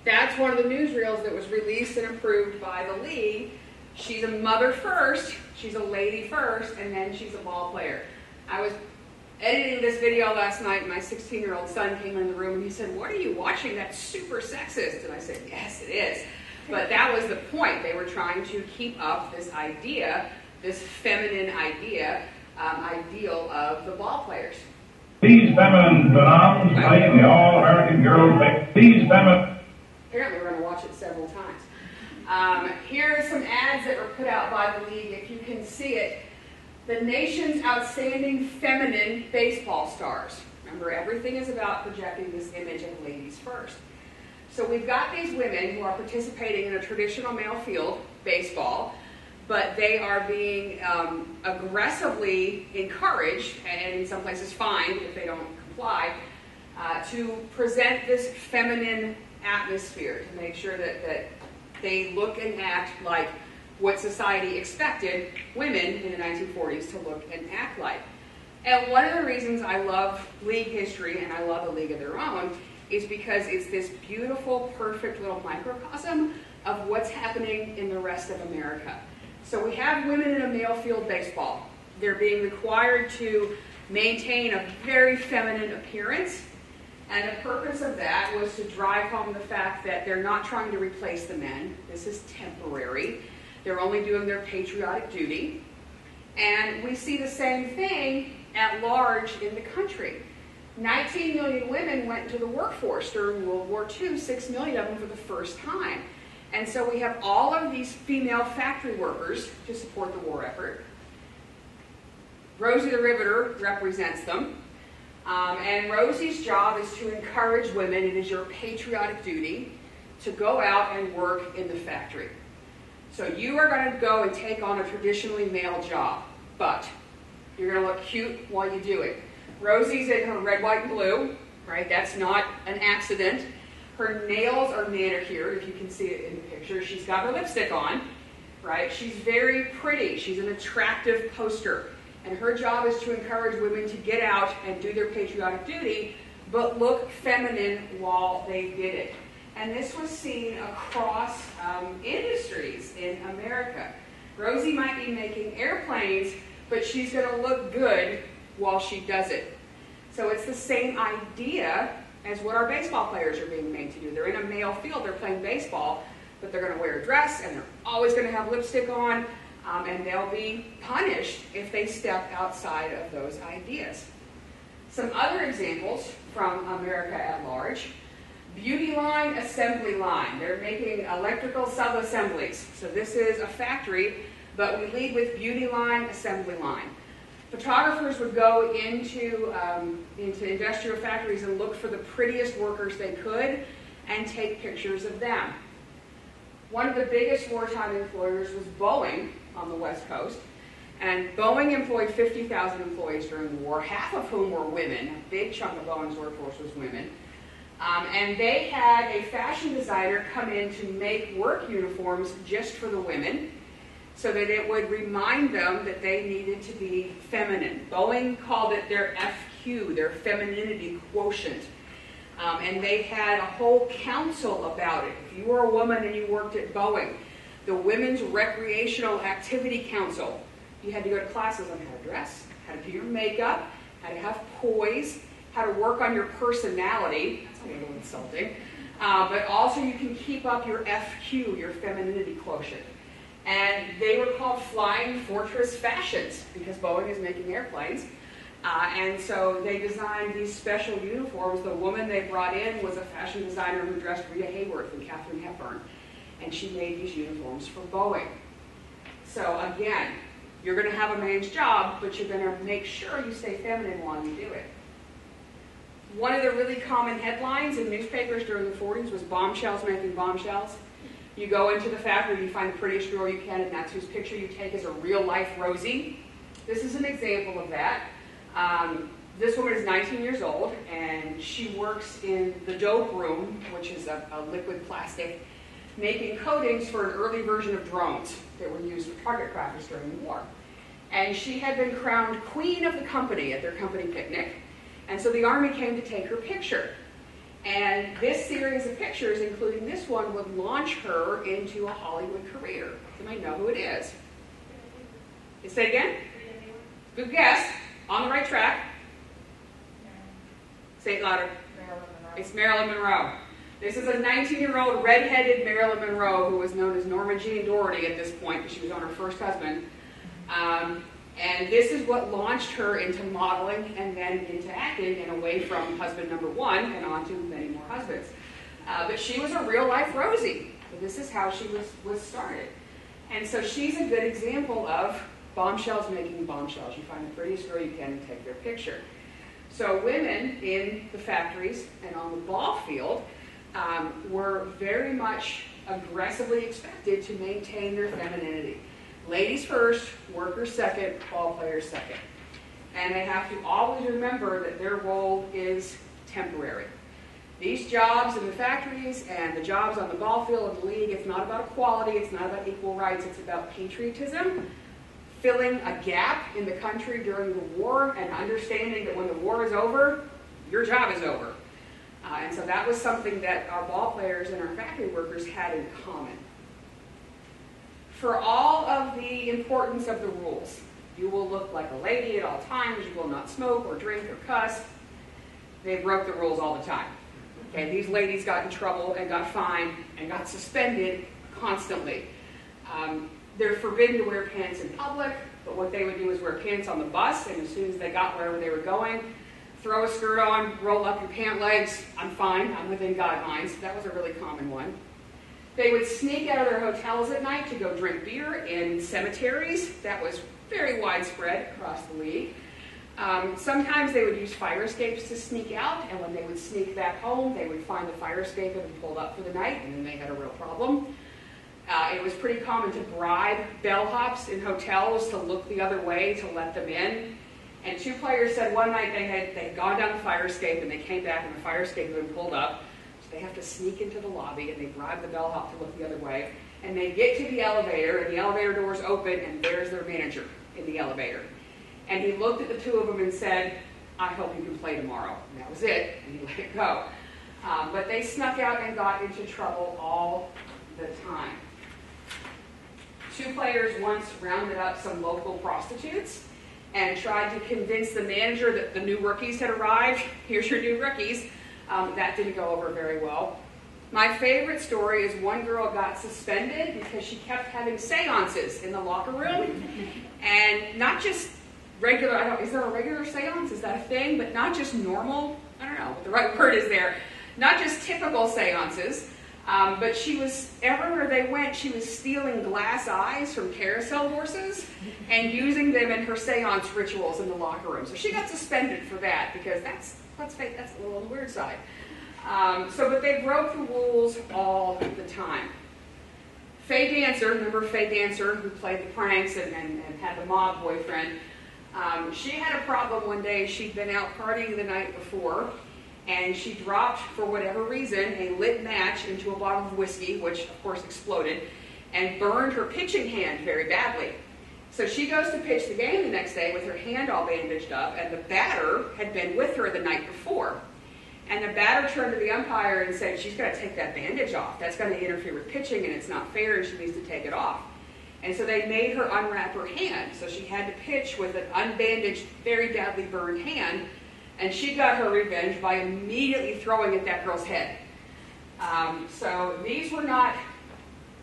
That's one of the newsreels that was released and approved by the league. She's a mother first, she's a lady first, and then she's a ball player. I was editing this video last night, my 16 year old son came in the room and he said, What are you watching? That's super sexist. And I said, Yes, it is. But that was the point. They were trying to keep up this idea, this feminine idea, um, ideal of the ball players. These feminine phenoms play in the All-American Girls Baseball. These feminine Apparently, we're going to watch it several times. Um, here are some ads that were put out by the league. If you can see it, the nation's outstanding feminine baseball stars. Remember, everything is about projecting this image of ladies first. So we've got these women who are participating in a traditional male field, baseball, but they are being um, aggressively encouraged, and in some places fined if they don't comply, uh, to present this feminine atmosphere to make sure that, that they look and act like what society expected women in the 1940s to look and act like. And one of the reasons I love league history and I love a league of their own is because it's this beautiful, perfect little microcosm of what's happening in the rest of America. So we have women in a male field baseball. They're being required to maintain a very feminine appearance. And the purpose of that was to drive home the fact that they're not trying to replace the men. This is temporary. They're only doing their patriotic duty. And we see the same thing at large in the country. 19 million women went into the workforce during World War II, 6 million of them for the first time. And so we have all of these female factory workers to support the war effort. Rosie the Riveter represents them. Um, and Rosie's job is to encourage women, it is your patriotic duty, to go out and work in the factory. So you are going to go and take on a traditionally male job, but you're going to look cute while you do it. Rosie's in her red, white, and blue, right? That's not an accident. Her nails are manicured, if you can see it in the picture. She's got her lipstick on, right? She's very pretty. She's an attractive poster. And her job is to encourage women to get out and do their patriotic duty, but look feminine while they did it. And this was seen across um, industries in America. Rosie might be making airplanes, but she's going to look good while she does it. So it's the same idea as what our baseball players are being made to do. They're in a male field, they're playing baseball, but they're going to wear a dress and they're always going to have lipstick on, um, and they'll be punished if they step outside of those ideas. Some other examples from America at large. Beauty line, assembly line. They're making electrical sub-assemblies. So this is a factory, but we lead with beauty line, assembly line. Photographers would go into, um, into industrial factories and look for the prettiest workers they could and take pictures of them. One of the biggest wartime employers was Boeing on the West Coast. And Boeing employed 50,000 employees during the war, half of whom were women. A big chunk of Boeing's workforce was women. Um, and they had a fashion designer come in to make work uniforms just for the women so that it would remind them that they needed to be feminine. Boeing called it their FQ, their femininity quotient. Um, and they had a whole council about it. If you were a woman and you worked at Boeing, the Women's Recreational Activity Council, you had to go to classes on how to dress, how to do your makeup, how to have poise, how to work on your personality. A little insulting. Uh, but also you can keep up your FQ, your femininity quotient. And they were called Flying Fortress Fashions because Boeing is making airplanes. Uh, and so they designed these special uniforms. The woman they brought in was a fashion designer who dressed Rita Hayworth and Katharine Hepburn. And she made these uniforms for Boeing. So again, you're going to have a man's job, but you're going to make sure you stay feminine while you do it. One of the really common headlines in newspapers during the 40s was bombshells making bombshells. You go into the factory, you find the prettiest girl you can, and that's whose picture you take as a real life Rosie. This is an example of that. Um, this woman is 19 years old, and she works in the dope room, which is a, a liquid plastic, making coatings for an early version of drones that were used for target practice during the war. And she had been crowned queen of the company at their company picnic, and so the army came to take her picture. And this series of pictures, including this one, would launch her into a Hollywood career. You might know who it is. You say it again? Good guess. On the right track. Say it louder. It's Marilyn Monroe. This is a 19-year-old redheaded Marilyn Monroe who was known as Norma Jean Dougherty at this point because she was on her first husband. Um, and this is what launched her into modeling and then into acting and away from husband number one and on to many more husbands. Uh, but she was a real life Rosie. This is how she was, was started. And so she's a good example of bombshells making bombshells. You find the prettiest girl you can and take their picture. So women in the factories and on the ball field um, were very much aggressively expected to maintain their femininity. Ladies first, workers second, ball players second. And they have to always remember that their role is temporary. These jobs in the factories and the jobs on the ball field of the league, it's not about equality, it's not about equal rights, it's about patriotism, filling a gap in the country during the war, and understanding that when the war is over, your job is over. Uh, and so that was something that our ball players and our factory workers had in common. For all of the importance of the rules, you will look like a lady at all times, you will not smoke or drink or cuss. They broke the rules all the time. Okay, these ladies got in trouble and got fined and got suspended constantly. Um, they're forbidden to wear pants in public, but what they would do is wear pants on the bus, and as soon as they got wherever they were going, throw a skirt on, roll up your pant legs, I'm fine, I'm within guidelines. That was a really common one. They would sneak out of their hotels at night to go drink beer in cemeteries. That was very widespread across the league. Um, sometimes they would use fire escapes to sneak out, and when they would sneak back home, they would find the fire escape had been pulled up for the night, and then they had a real problem. Uh, it was pretty common to bribe bellhops in hotels to look the other way to let them in. And two players said one night they had they had gone down the fire escape and they came back and the fire escape had been pulled up. They have to sneak into the lobby and they bribe the bellhop to look the other way. And they get to the elevator and the elevator doors open and there's their manager in the elevator. And he looked at the two of them and said, I hope you can play tomorrow. And that was it. And he let it go. Um, but they snuck out and got into trouble all the time. Two players once rounded up some local prostitutes and tried to convince the manager that the new rookies had arrived. Here's your new rookies. Um, that didn't go over very well. My favorite story is one girl got suspended because she kept having seances in the locker room. And not just regular, I don't, is there a regular seance? Is that a thing? But not just normal, I don't know what the right word is there. Not just typical seances, um, but she was, everywhere they went, she was stealing glass eyes from carousel horses and using them in her seance rituals in the locker room. So she got suspended for that because that's, let's face that's a little on the weird side. Um, so, but they broke the rules all the time. Faye Dancer, remember Faye Dancer who played the pranks and, and, and had the mob boyfriend? Um, she had a problem one day. She'd been out partying the night before and she dropped, for whatever reason, a lit match into a bottle of whiskey, which of course exploded, and burned her pitching hand very badly. So she goes to pitch the game the next day with her hand all bandaged up, and the batter had been with her the night before. And the batter turned to the umpire and said, She's got to take that bandage off. That's going to interfere with pitching, and it's not fair, and she needs to take it off. And so they made her unwrap her hand. So she had to pitch with an unbandaged, very badly burned hand and she got her revenge by immediately throwing at that girl's head. Um, so these were not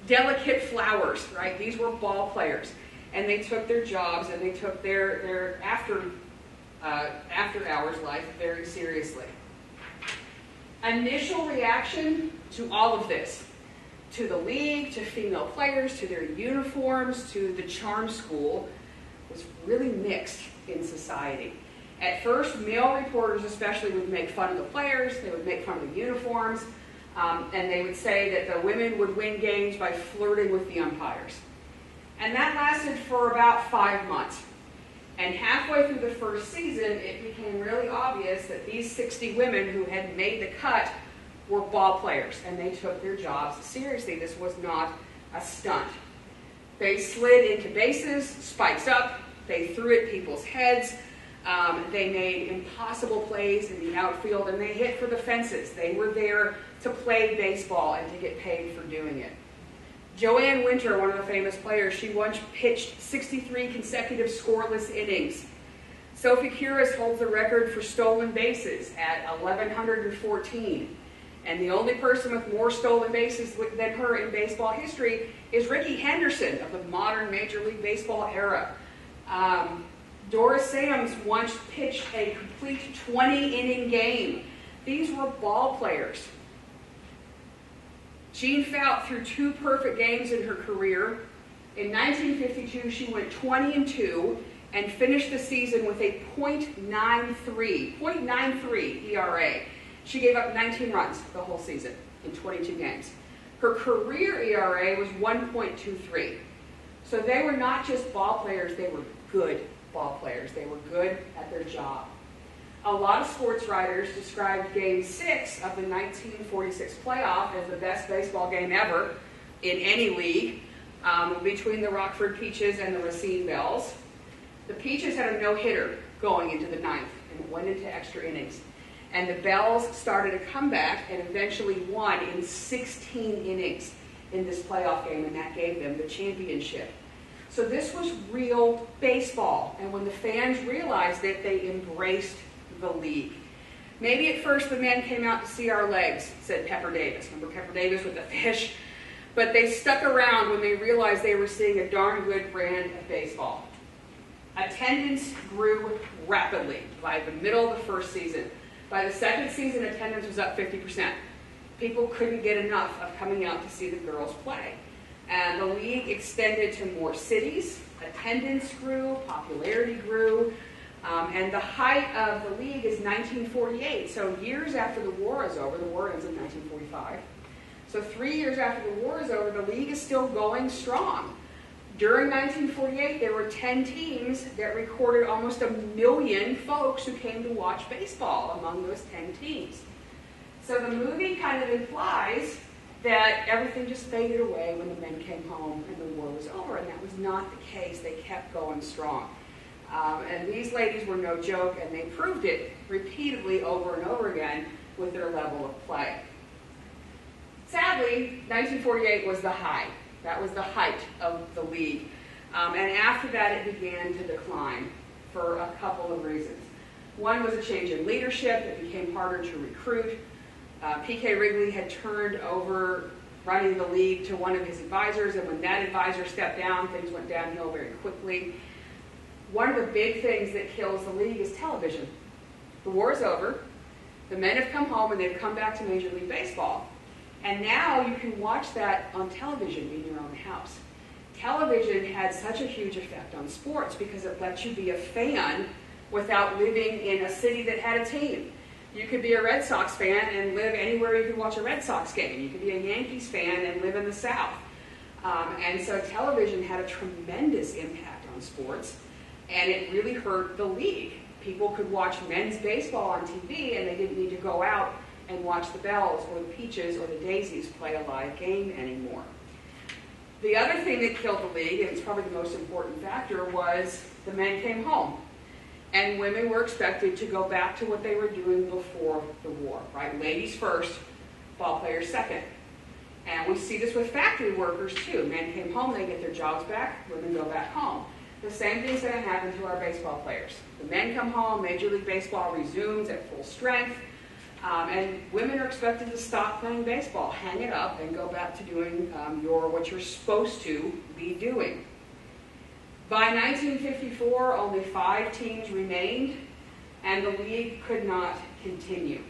delicate flowers, right? These were ball players. And they took their jobs and they took their, their after, uh, after hours life very seriously. Initial reaction to all of this, to the league, to female players, to their uniforms, to the charm school, was really mixed in society. At first, male reporters especially would make fun of the players, they would make fun of the uniforms, um, and they would say that the women would win games by flirting with the umpires. And that lasted for about five months. And halfway through the first season, it became really obvious that these 60 women who had made the cut were ball players, and they took their jobs seriously. This was not a stunt. They slid into bases, spikes up, they threw at people's heads, um, they made impossible plays in the outfield and they hit for the fences. They were there to play baseball and to get paid for doing it. Joanne Winter, one of the famous players, she once pitched 63 consecutive scoreless innings. Sophie Kurys holds the record for stolen bases at 1,114. And the only person with more stolen bases than her in baseball history is Rickey Henderson of the modern Major League Baseball era. Um, Doris Sams once pitched a complete 20 inning game. These were ball players. Jean Faut threw two perfect games in her career. In 1952, she went 20 and 2 and finished the season with a .93, .93 ERA. She gave up 19 runs the whole season in 22 games. Her career ERA was 1.23. So they were not just ball players, they were good ball players. They were good at their job. A lot of sports writers described Game 6 of the 1946 playoff as the best baseball game ever in any league um, between the Rockford Peaches and the Racine Belles. The Peaches had a no-hitter going into the ninth and went into extra innings. And the Belles started a comeback and eventually won in 16 innings in this playoff game, and that gave them the championship. So this was real baseball. And when the fans realized it, they embraced the league. Maybe at first the men came out to see our legs, said Pepper Davis. Remember Pepper Davis with the fish? But they stuck around when they realized they were seeing a darn good brand of baseball. Attendance grew rapidly by the middle of the first season. By the second season, attendance was up 50%. People couldn't get enough of coming out to see the girls play. And the league extended to more cities, attendance grew, popularity grew, um, and the height of the league is 1948. So years after the war is over, the war ends in 1945. So three years after the war is over, the league is still going strong. During 1948, there were 10 teams that recorded almost a million folks who came to watch baseball among those 10 teams. So the movie kind of implies that everything just faded away when the men came home and the war was over, and that was not the case. They kept going strong. Um, and these ladies were no joke, and they proved it repeatedly over and over again with their level of play. Sadly, 1948 was the high. That was the height of the league. Um, and after that, it began to decline for a couple of reasons. One was a change in leadership. It became harder to recruit. Uh, P.K. Wrigley had turned over running the league to one of his advisors, and when that advisor stepped down, things went downhill very quickly. One of the big things that kills the league is television. The war is over. The men have come home and they've come back to Major League Baseball. And now you can watch that on television in your own house. Television had such a huge effect on sports because it lets you be a fan without living in a city that had a team. You could be a Red Sox fan and live anywhere you could watch a Red Sox game. You could be a Yankees fan and live in the South. Um, and so television had a tremendous impact on sports, and it really hurt the league. People could watch men's baseball on TV, and they didn't need to go out and watch the Belles or the Peaches or the Daisies play a live game anymore. The other thing that killed the league, and it's probably the most important factor, was the men came home. And women were expected to go back to what they were doing before the war, right? Ladies first, ball players second. And we see this with factory workers too. Men came home, they get their jobs back, women go back home. The same thing's going to happen to our baseball players. The men come home, Major League Baseball resumes at full strength. Um, and women are expected to stop playing baseball, hang it up, and go back to doing um, your what you're supposed to be doing. By 1954, only five teams remained, and the league could not continue.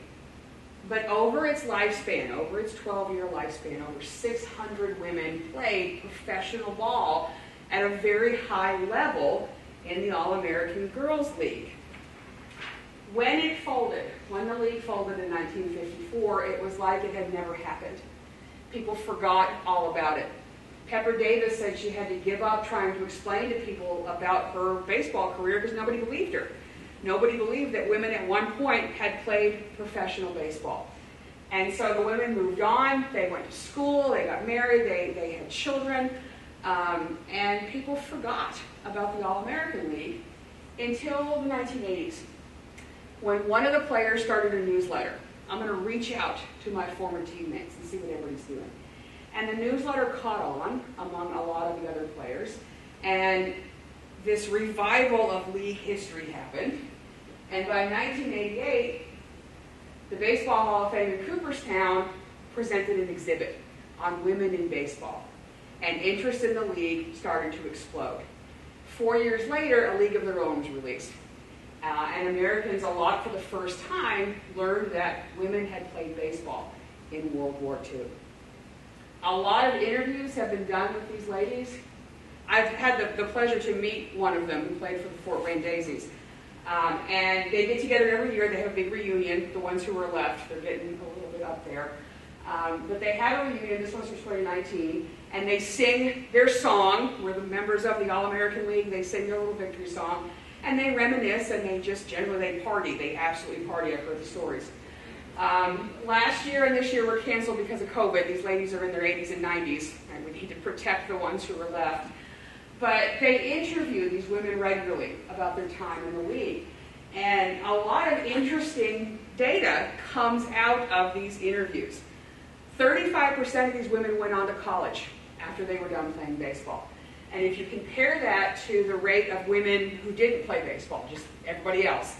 But over its lifespan, over its 12-year lifespan, over 600 women played professional ball at a very high level in the All-American Girls League. When it folded, when the league folded in 1954, it was like it had never happened. People forgot all about it. Pepper Davis said she had to give up trying to explain to people about her baseball career because nobody believed her. Nobody believed that women at one point had played professional baseball. And so the women moved on, they went to school, they got married, they, they had children, um, and people forgot about the All American League until the 1980s when one of the players started a newsletter. I'm going to reach out to my former teammates and see what everybody's doing. And the newsletter caught on among a lot of the other players, and this revival of league history happened. And by 1988, the Baseball Hall of Fame in Cooperstown presented an exhibit on women in baseball, and interest in the league started to explode. Four years later, a League of Their Own was released. Uh, and Americans, a lot for the first time, learned that women had played baseball in World War II. A lot of interviews have been done with these ladies. I've had the, the pleasure to meet one of them who played for the Fort Wayne Daisies. Um, and they get together every year. They have a big reunion. The ones who are left, they're getting a little bit up there. Um, but they have a reunion. This one's for 2019, and they sing their song. We're the members of the All American League. They sing their little victory song, and they reminisce, and they just generally they party. They absolutely party. I've heard the stories. Um, last year and this year were canceled because of COVID. These ladies are in their 80s and 90s, and we need to protect the ones who are left. But they interview these women regularly about their time in the league. And a lot of interesting data comes out of these interviews. 35% of these women went on to college after they were done playing baseball. And if you compare that to the rate of women who didn't play baseball, just everybody else,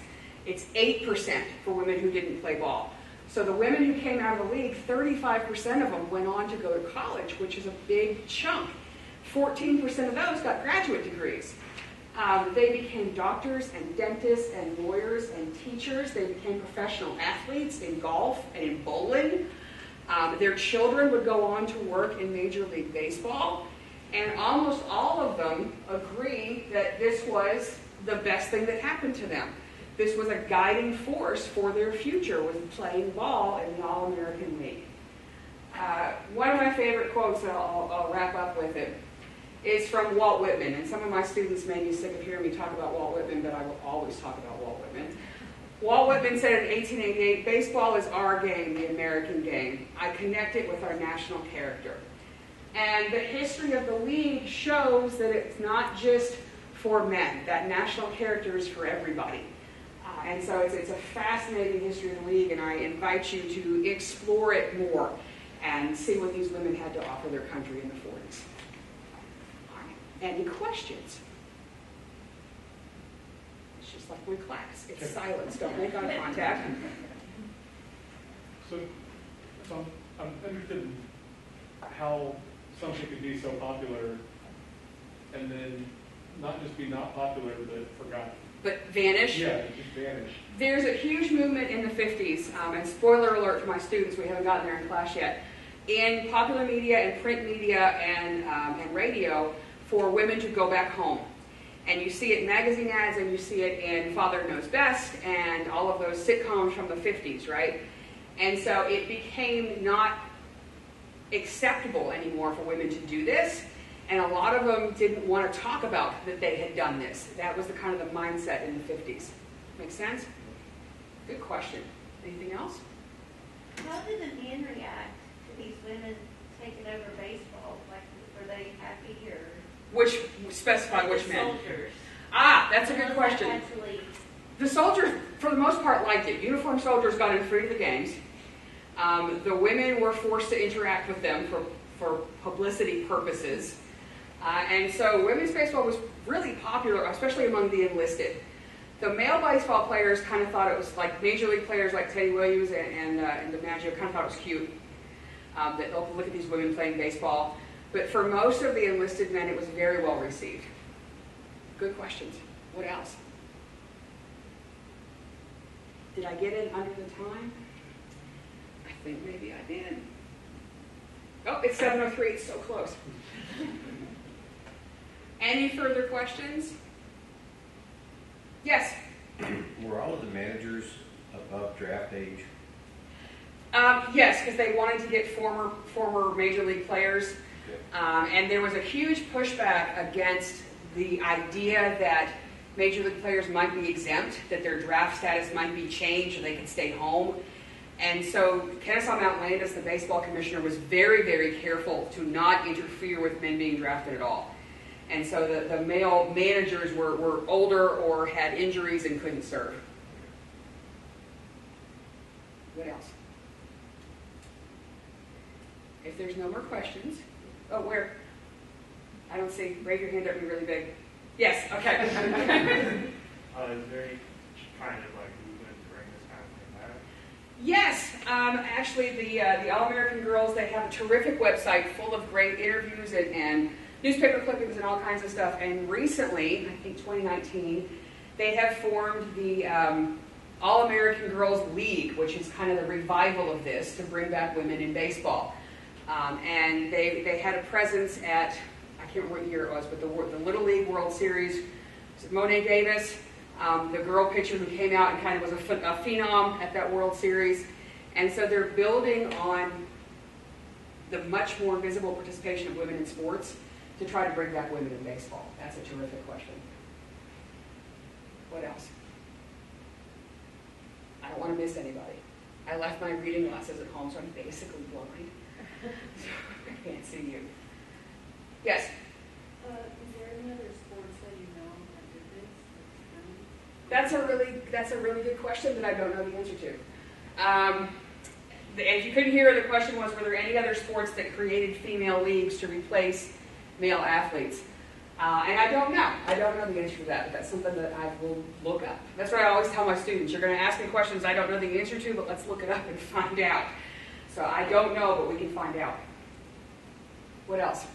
it's 8% for women who didn't play ball. So the women who came out of the league, 35% of them went on to go to college, which is a big chunk. 14% of those got graduate degrees. Um, they became doctors and dentists and lawyers and teachers. They became professional athletes in golf and in bowling. Um, their children would go on to work in Major League Baseball. And almost all of them agree that this was the best thing that happened to them. This was a guiding force for their future, was playing ball in the All-American League. Uh, one of my favorite quotes, and I'll, I'll wrap up with it, is from Walt Whitman. And some of my students may be sick of hearing me talk about Walt Whitman, but I will always talk about Walt Whitman. Walt Whitman said in 1888, baseball is our game, the American game. I connect it with our national character. And the history of the league shows that it's not just for men. That national character is for everybody. And so it's, it's a fascinating history of the league, and I invite you to explore it more and see what these women had to offer their country in the 40s. All right. Any questions? It's just like my class. It's silence. Don't make eye contact. So, so I'm, I'm interested in how something could be so popular and then not just be not popular, but forgotten. But vanish. Yeah, it just vanish. There's a huge movement in the 50s, um, and spoiler alert for my students, we haven't gotten there in class yet, in popular media and print media and, um, and radio for women to go back home. And you see it in magazine ads, and you see it in Father Knows Best, and all of those sitcoms from the 50s, right? And so it became not acceptable anymore for women to do this, and a lot of them didn't want to talk about that they had done this. That was the kind of the mindset in the 50s. Make sense? Good question. Anything else? How did the men react to these women taking over baseball? Like, were they happy or? Which specify which The men? Soldiers. Ah, that's a good question. Had to leave. The soldiers, for the most part, liked it. Uniformed soldiers got in free to the games. Um, the women were forced to interact with them for, for publicity purposes. Uh, and so women's baseball was really popular, especially among the enlisted. The male baseball players kind of thought it was like major league players like Teddy Williams and, and, uh, and DiMaggio kind of thought it was cute. Um, that they'll look at these women playing baseball. But for most of the enlisted men, it was very well received. Good questions. What else? Did I get in under the time? I think maybe I did. Oh, it's 7.03, it's so close. Any further questions? Yes? Were all of the managers above draft age? Um, yes, because they wanted to get former, former major league players. Um, and there was a huge pushback against the idea that major league players might be exempt, that their draft status might be changed, and they could stay home. And so Kenesaw Mountain Landis, the baseball commissioner, was very, very careful to not interfere with men being drafted at all. And so the, the male managers were, were older or had injuries and couldn't serve. What else? If there's no more questions, oh, where? I don't see. Raise your hand up, be really big. Yes, okay. Uh, is there any kind of like movement to bring this kind of thing back? yes, um, actually, the, uh, the All American Girls, they have a terrific website full of great interviews and, and newspaper clippings and all kinds of stuff. And recently, I think 2019, they have formed the um, All American Girls League, which is kind of the revival of this to bring back women in baseball. Um, and they, they had a presence at, I can't remember what year it was, but the, the Little League World Series. Mo'ne Davis, um, the girl pitcher who came out and kind of was a, a phenom at that World Series. And so they're building on the much more visible participation of women in sports to try to bring back women in baseball. That's a terrific question. What else? I don't want to miss anybody. I left my reading glasses at home, so I'm basically blind. So I can't see you. Yes, Uh, is there any other sports that you know that did this? that's a really that's a really good question that I don't know the answer to. Um, the, if you couldn't hear, the question was: Were there any other sports that created female leagues to replace male athletes? Uh, and I don't know. I don't know the answer to that, but that's something that I will look up. That's what I always tell my students. You're going to ask me questions I don't know the answer to, but let's look it up and find out. So I don't know, but we can find out. What else?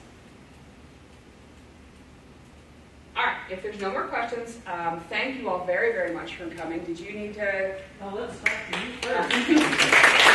All right. if there's no more questions, um, thank you all very, very much for coming. Did you need to Well, let's talk to you first.